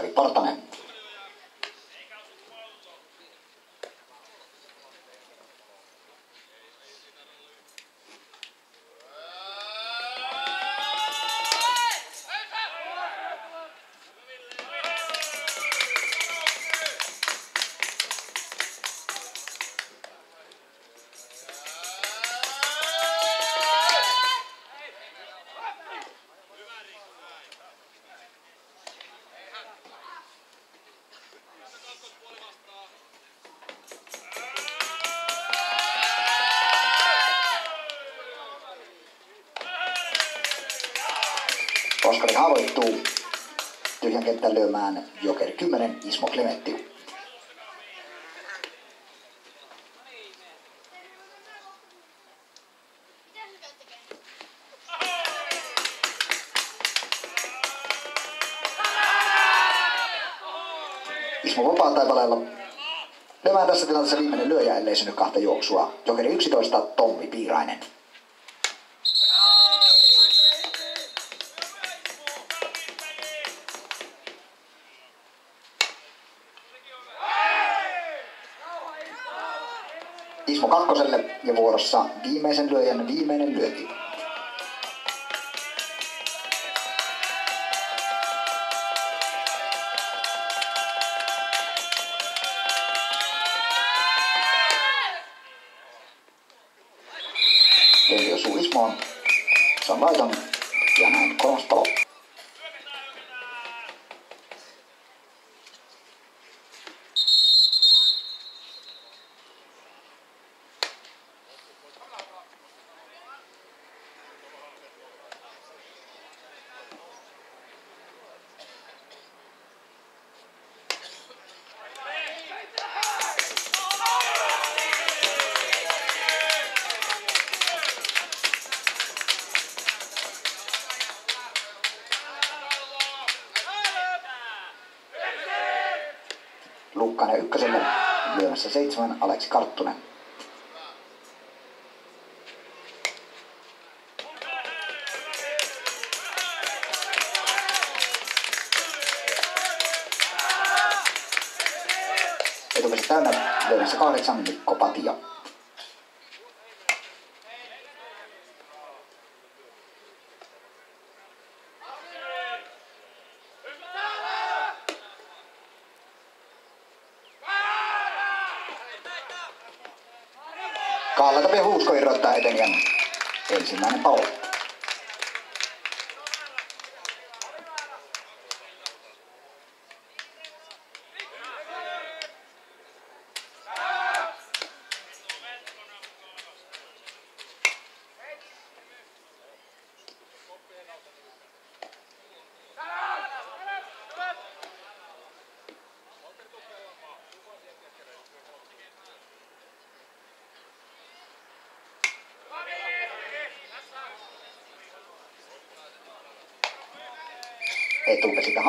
Oskari haavoittuu. Tyhjän kentän lyömään Jokeri 10 Ismo Klementti. Ismo vapaa taipaleella. Lyömään tässä tilanteessa viimeinen lyöjä, ellei synny kahta juoksua. Jokeri 11 Tommi Piirainen. Kakkoselle ja vuorossa viimeisen lyöjän viimeinen. Lyönti seitsemän Aleksi Karttunen. Etupesi täynnä, lyömässä kahdeksan Mikko Patio. dengan Elsie Manpau.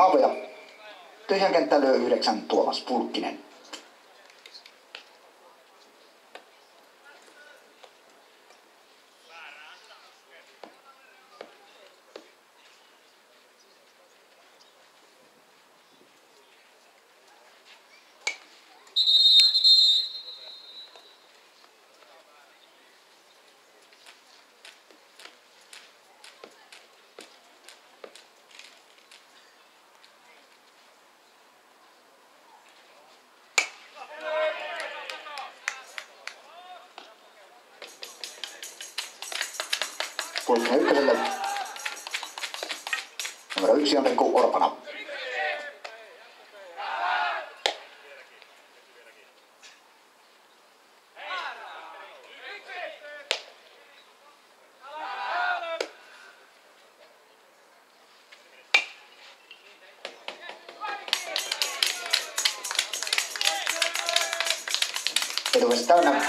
Haavoja. Tyhjän kenttä lyö yhdeksän Tuomas Pulkkinen. Pulkkinen ykköselle. Numero yksi on Riku Orpana. Etuvesi täynnä.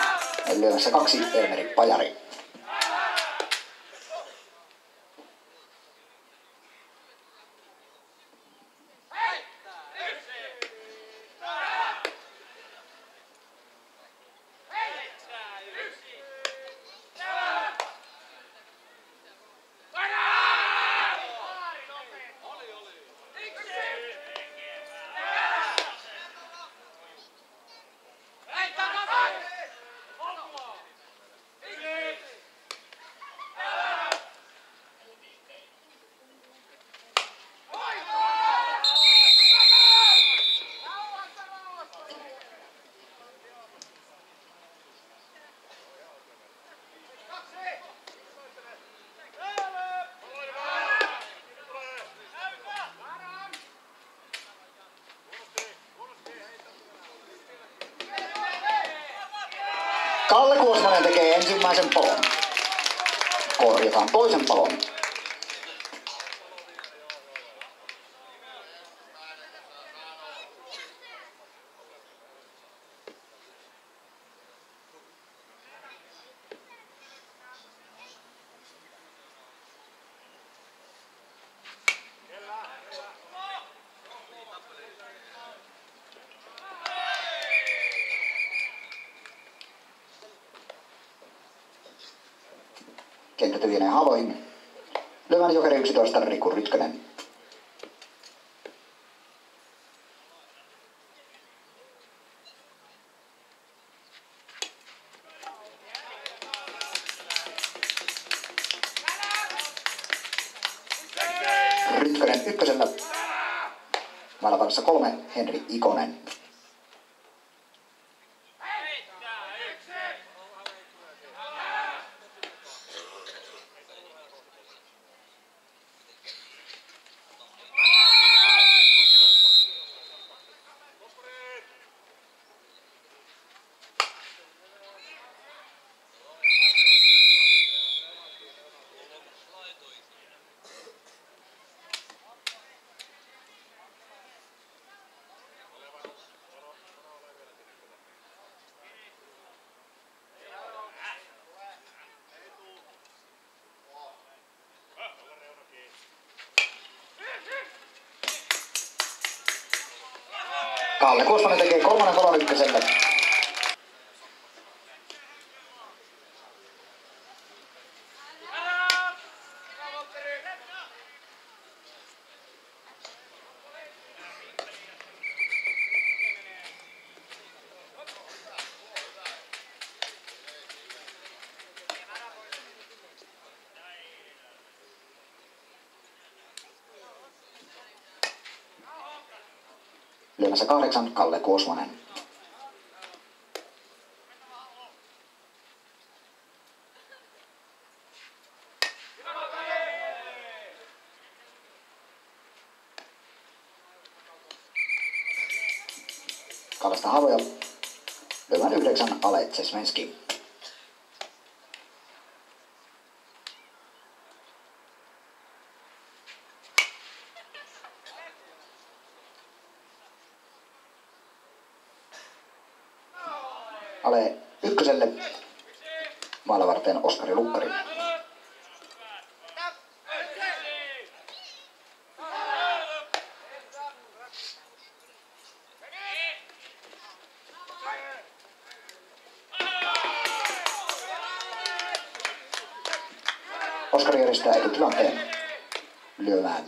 Lyömässä kaksi Elmeri Pajari. Kuosmanen tekee ensimmäisen palon. Korjataan toisen palon. Havoihin. Lyvän jokeri 11 Riku Rytkönen. Rytkönen ykkösellä. Maailmanparissa kolme Henri Ikonen. Kalle Kosmanen tekee kolmannen kolon ykköselle. Lyömässä kahdeksan Kalle Kuosmanen. Kallesta havoja. Lyömään yhdeksän Ale Tsesmenski. Ale ykköselle. Maalavarteen Oskari Lukkari. Oskari järjestää etutilanteen lyömään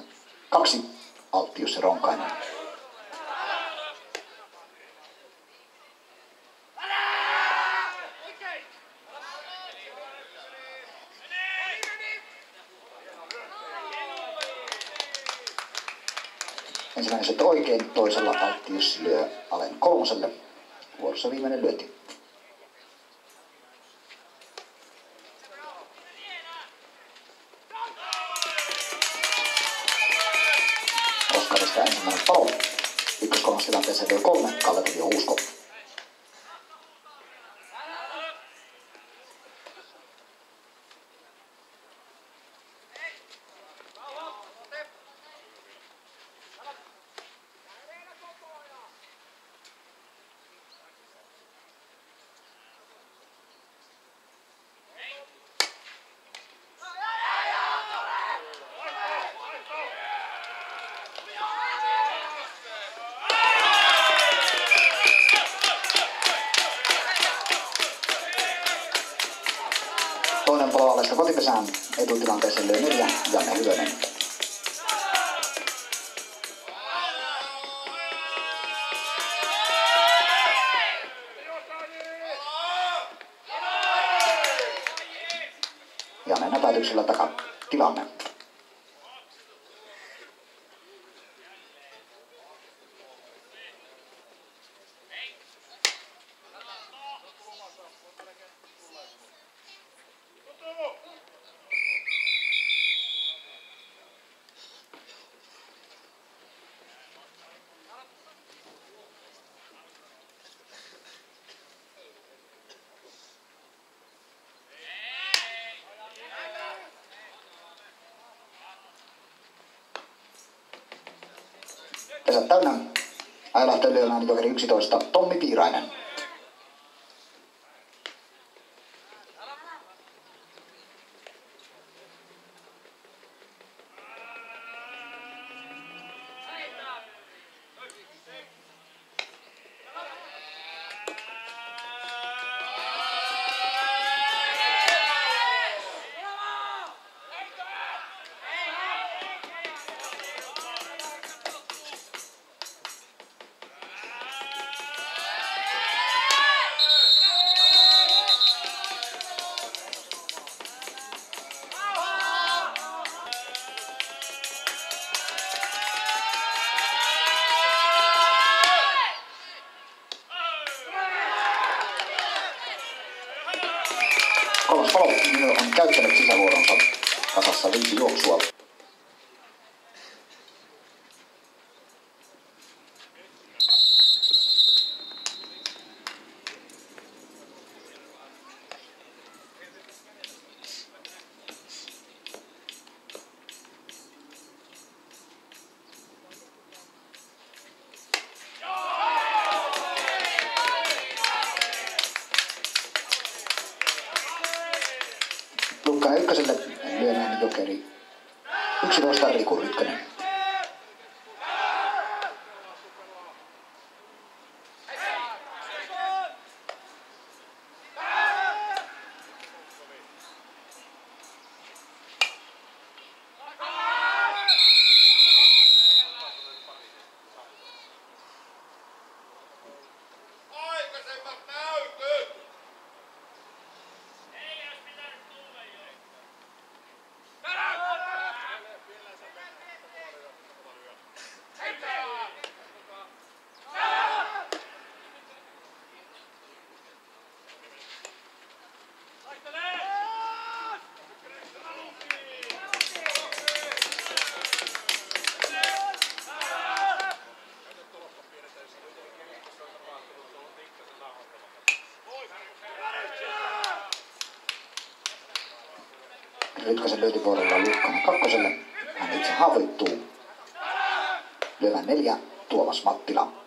kaksi Alttius Ronkainen. Ensimmäinen syöttö oikein, toisella Alttius lyö Alen kolmoselle. Vuorossa viimeinen lyöti. pesan itu tentang presiden ini ya jangan juga nih Pesät täynnä. Lyömään jokeri 11 Tommi Piirainen. Ykkösen lyöntivuorolla Lukkanen kakkoselle. Hän itse haavoittuu. Lyövän neljä Tuomas Mattila.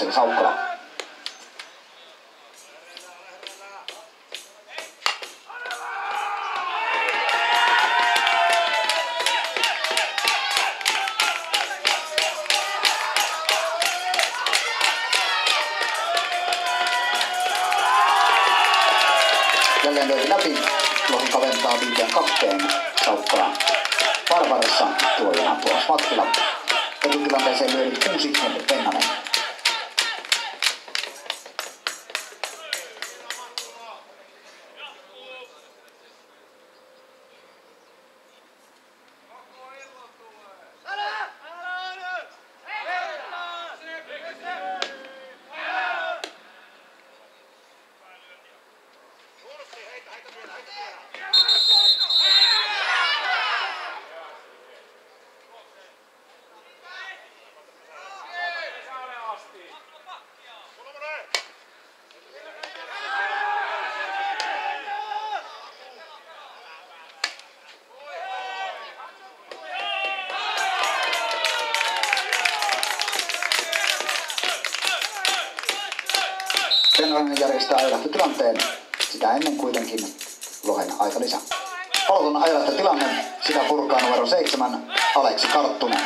and how sitä ailahti tilanteen, sitä ennen kuitenkin Lohen aikalisä. Palautun ailahti tilanne, sitä purkaa numero 7 Aleksi Karttunen.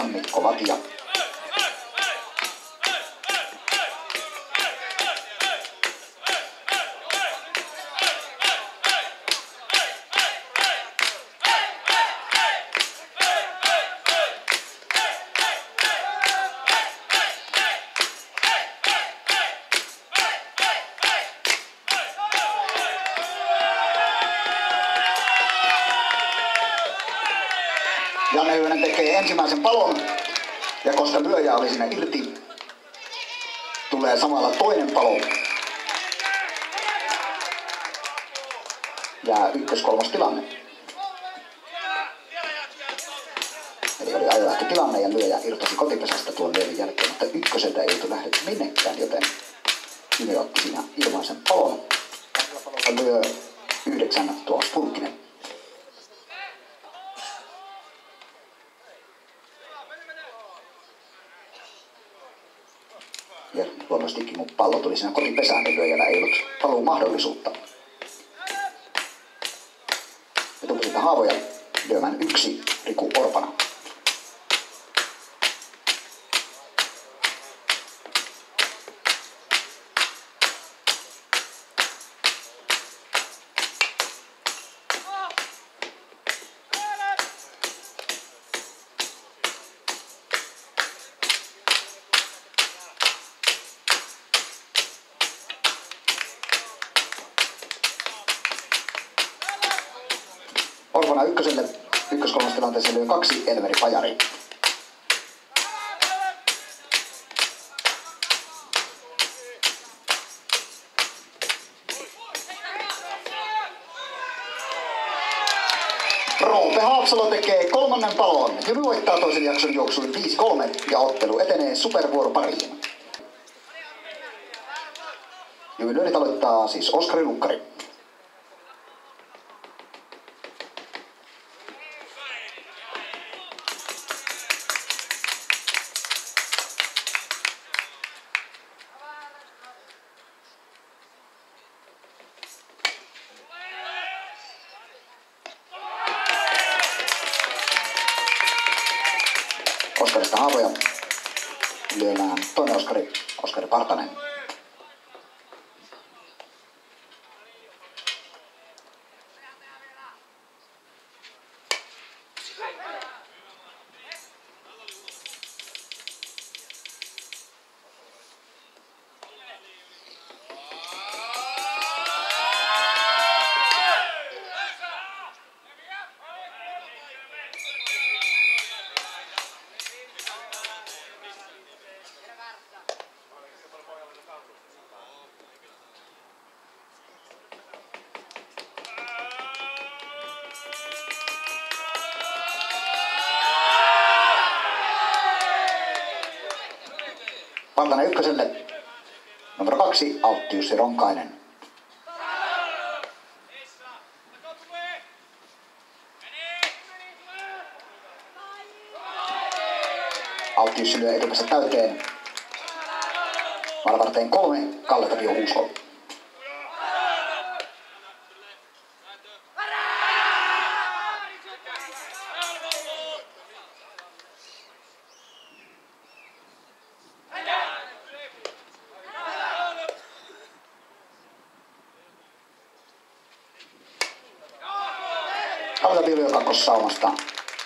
San Covaquia. Janne Hyvönen tekee ensimmäisen palon pudiesen ocurrir pues, a, syö 2, Elveri Pajari. Roope Haapsalo tekee kolmannen palon. Jyry voittaa toisen jakson juoksun 5-3 ja ottelu etenee supervuoropariin. Jyvy aloittaa siis Oskari Lukkari. Partanen ykköselle. Numero kaksi, Altti Jussi Ronkainen. Altti Jussi lyö etupäässä täyteen. Malvarteen kolme, Kalle Tapio Huusko.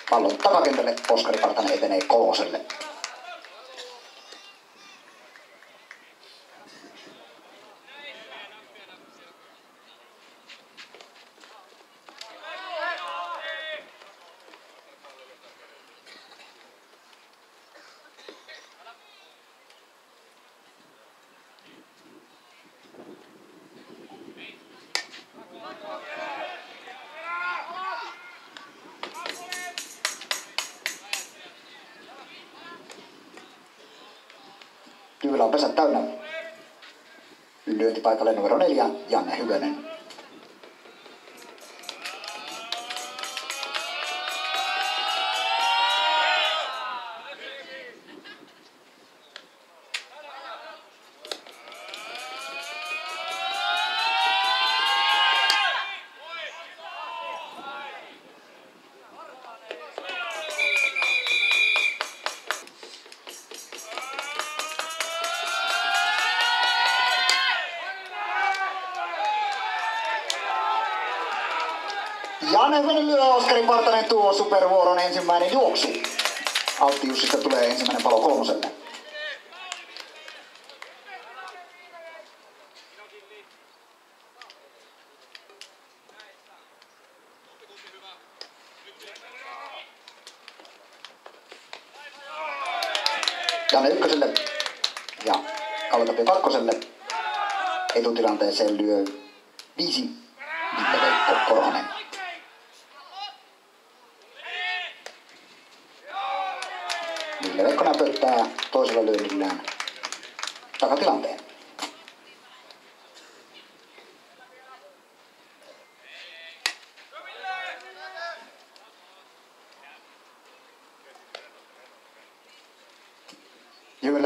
Pallon takakentälle, Oskari Partanen etenee kolmoselle. Jyvillä on pesät täynnä. Lyöntipaikalle numero neljä, Janne Hyvönen. Supervuoron ensimmäinen juoksu. Altti Jussista tulee ensimmäinen palo kolmoselle. Janne ykköselle ja Kalle Tapio kakkoselle. Etutilanteeseen lyö viisi Ville Veikko Korhonen. Ville Veikko näpöttää toisella lyönnillään takatilanteen.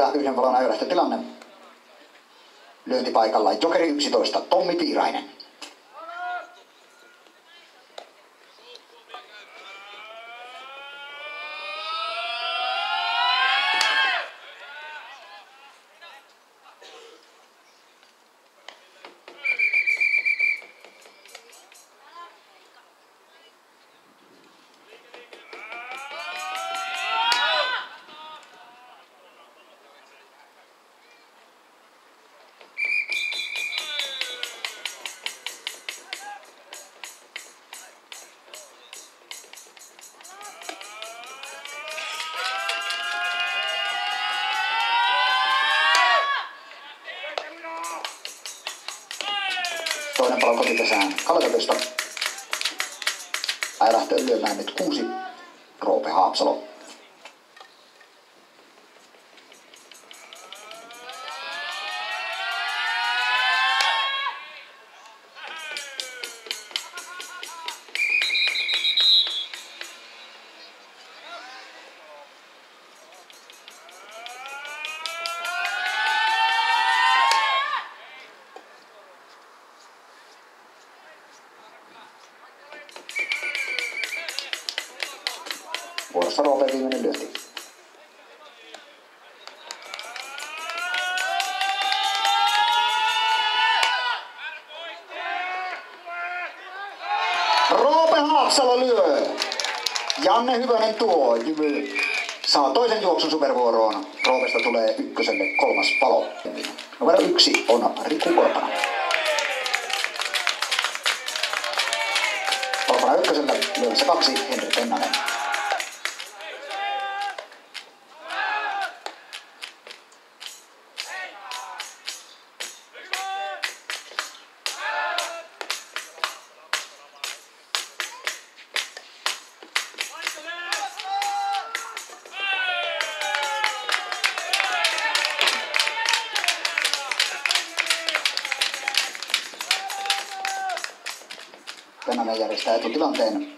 Jyvällä yhden valon ajolähtö tilanne. Lyöntipaikalla Jokeri 11, Tommi Piirainen. Haapsalo lyö. Janne Hyvönen tuo. Jymy saa toisen juoksun supervuoroon. Roopesta tulee ykköselle kolmas palo. Numero yksi on Riku Korpana. Korpana ykkösellä lyömässä kaksi Henri Pennanen. Etutilanteen.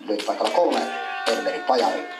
Lyötipaikalla kolme, Elveri Pajari.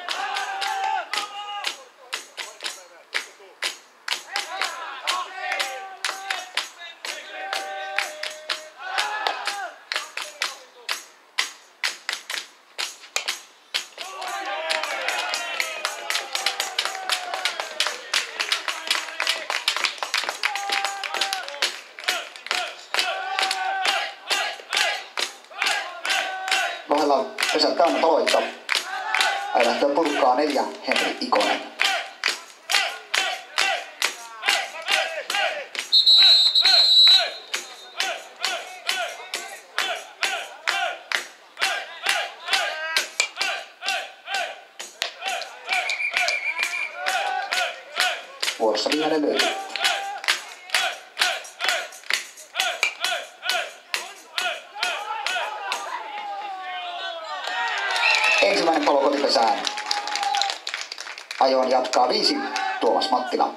viisi Toomas Mattila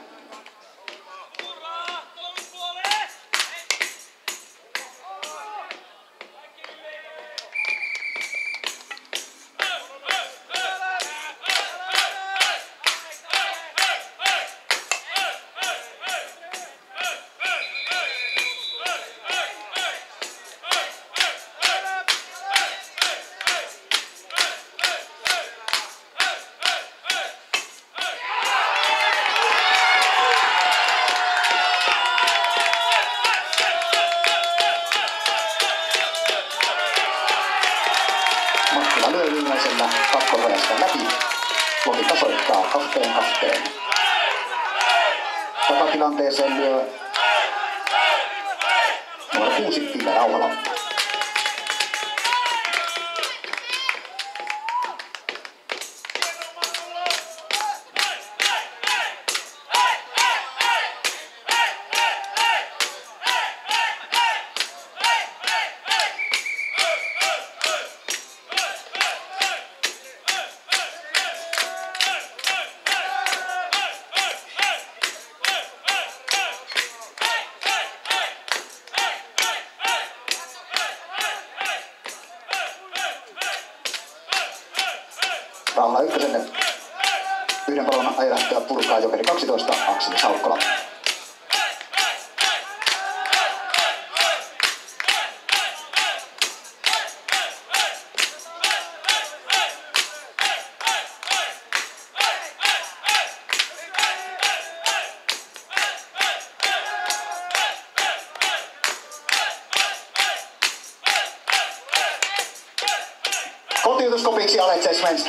Rauhala ykköselle. Yhden palon ajalähtöä purkaa Jokeri 12, Akseli Saukkola.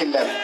Killer.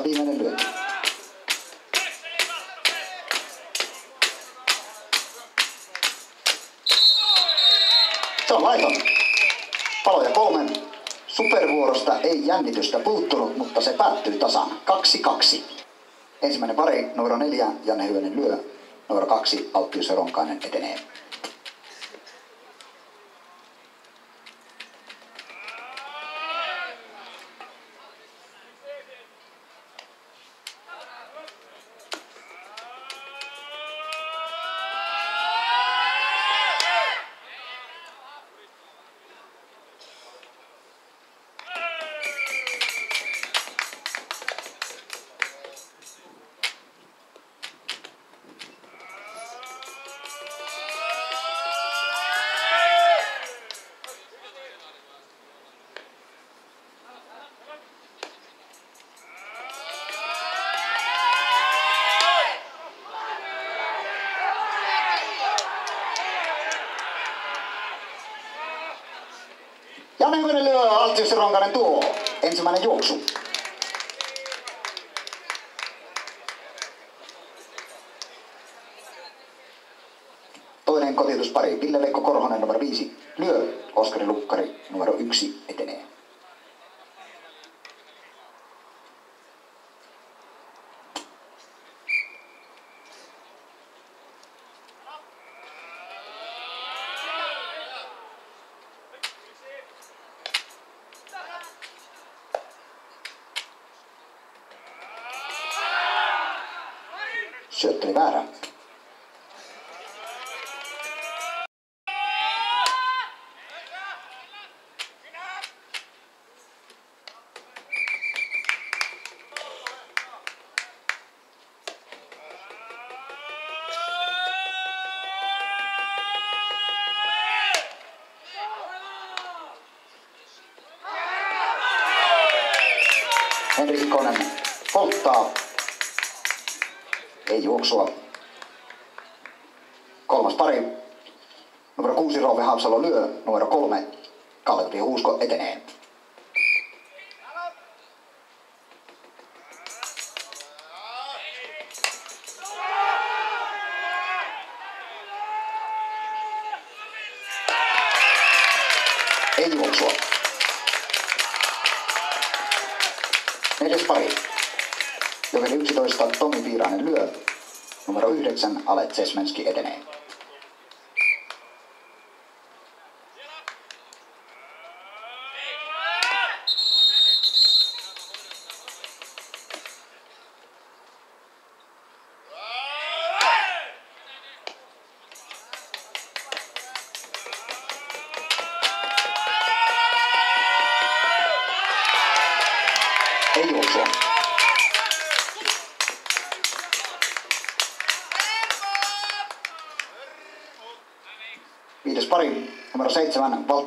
Viimeinen lyönti. Se on laiton. Paloja kolmen. Supervuorosta ei jännitystä puuttunut, mutta se päättyy tasan 2-2. Ensimmäinen pari, numero neljä, Janne Hyönen lyö. Numero kaksi, Alttius Ronkainen etenee. Alttius Ronkainen tuo. Ensimmäinen juoksu. Toinen kotiutuspari, Ville-Veikko Korhonen numero 5 lyö, Oskari Lukkari numero 1 etenee. Syöttö oli väärä. Henri Ikonen polttaa. Ei juoksua. Kolmas pari. Numero kuusi Roope Haapsalo lyö. Numero kolme Kallevi Huusko etenee. Ei juoksua. Neljäs pari. Jokeri 11 Tomi Piirainen lyö. Numero 9 Alet Sesmenski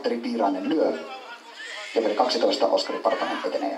Valtteri Piirainen lyö. Leveli 12, Oskari Partanen etenee.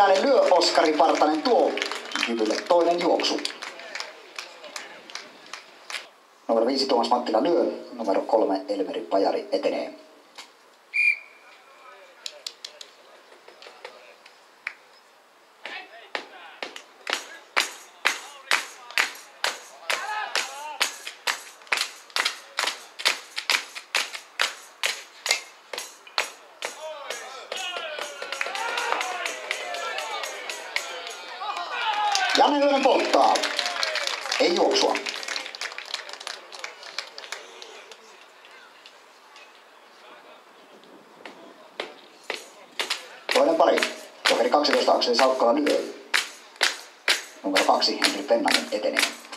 Piirainen lyö, Oskari Partanen tuo. Jyvylle toinen juoksu. Numero 5 Tuomas Mattila lyö. Numero 3 Elmeri Pajari etenee. Janne Hyönen polttaa. Ei juoksua. Toinen pari. Jokeri 12 Akseli Saukkala lyö. Numero 2 Henri Pennanen etenee.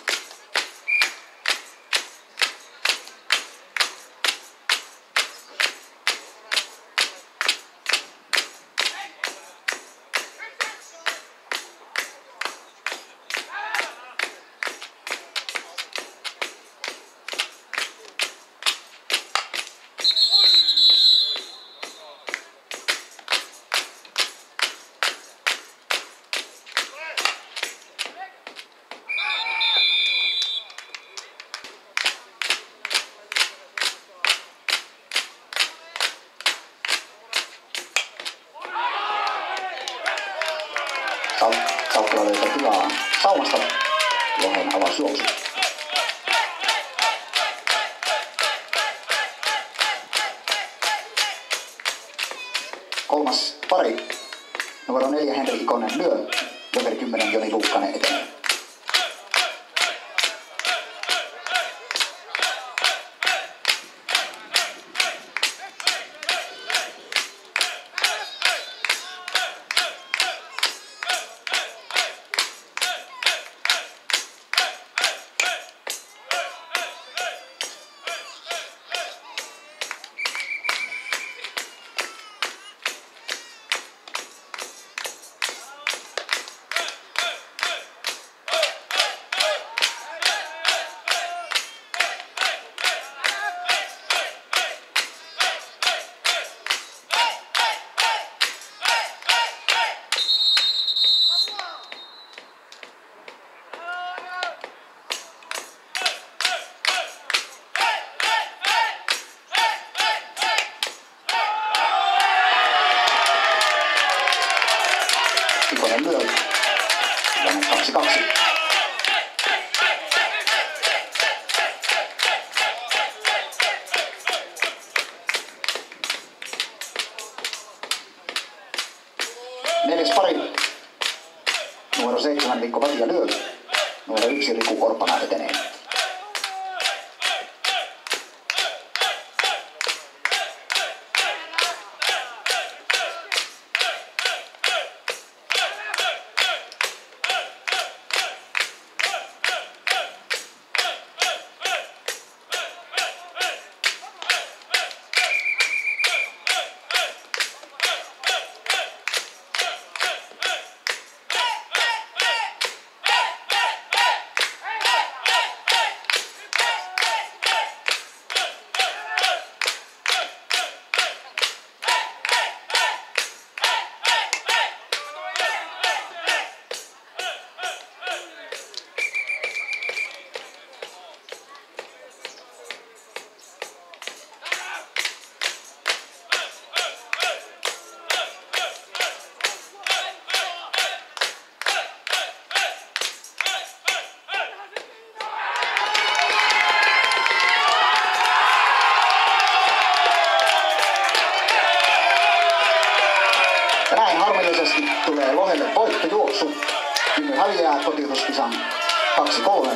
Häviää kotiutuskisan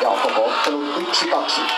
2-3 ja koko ottelun 1-2.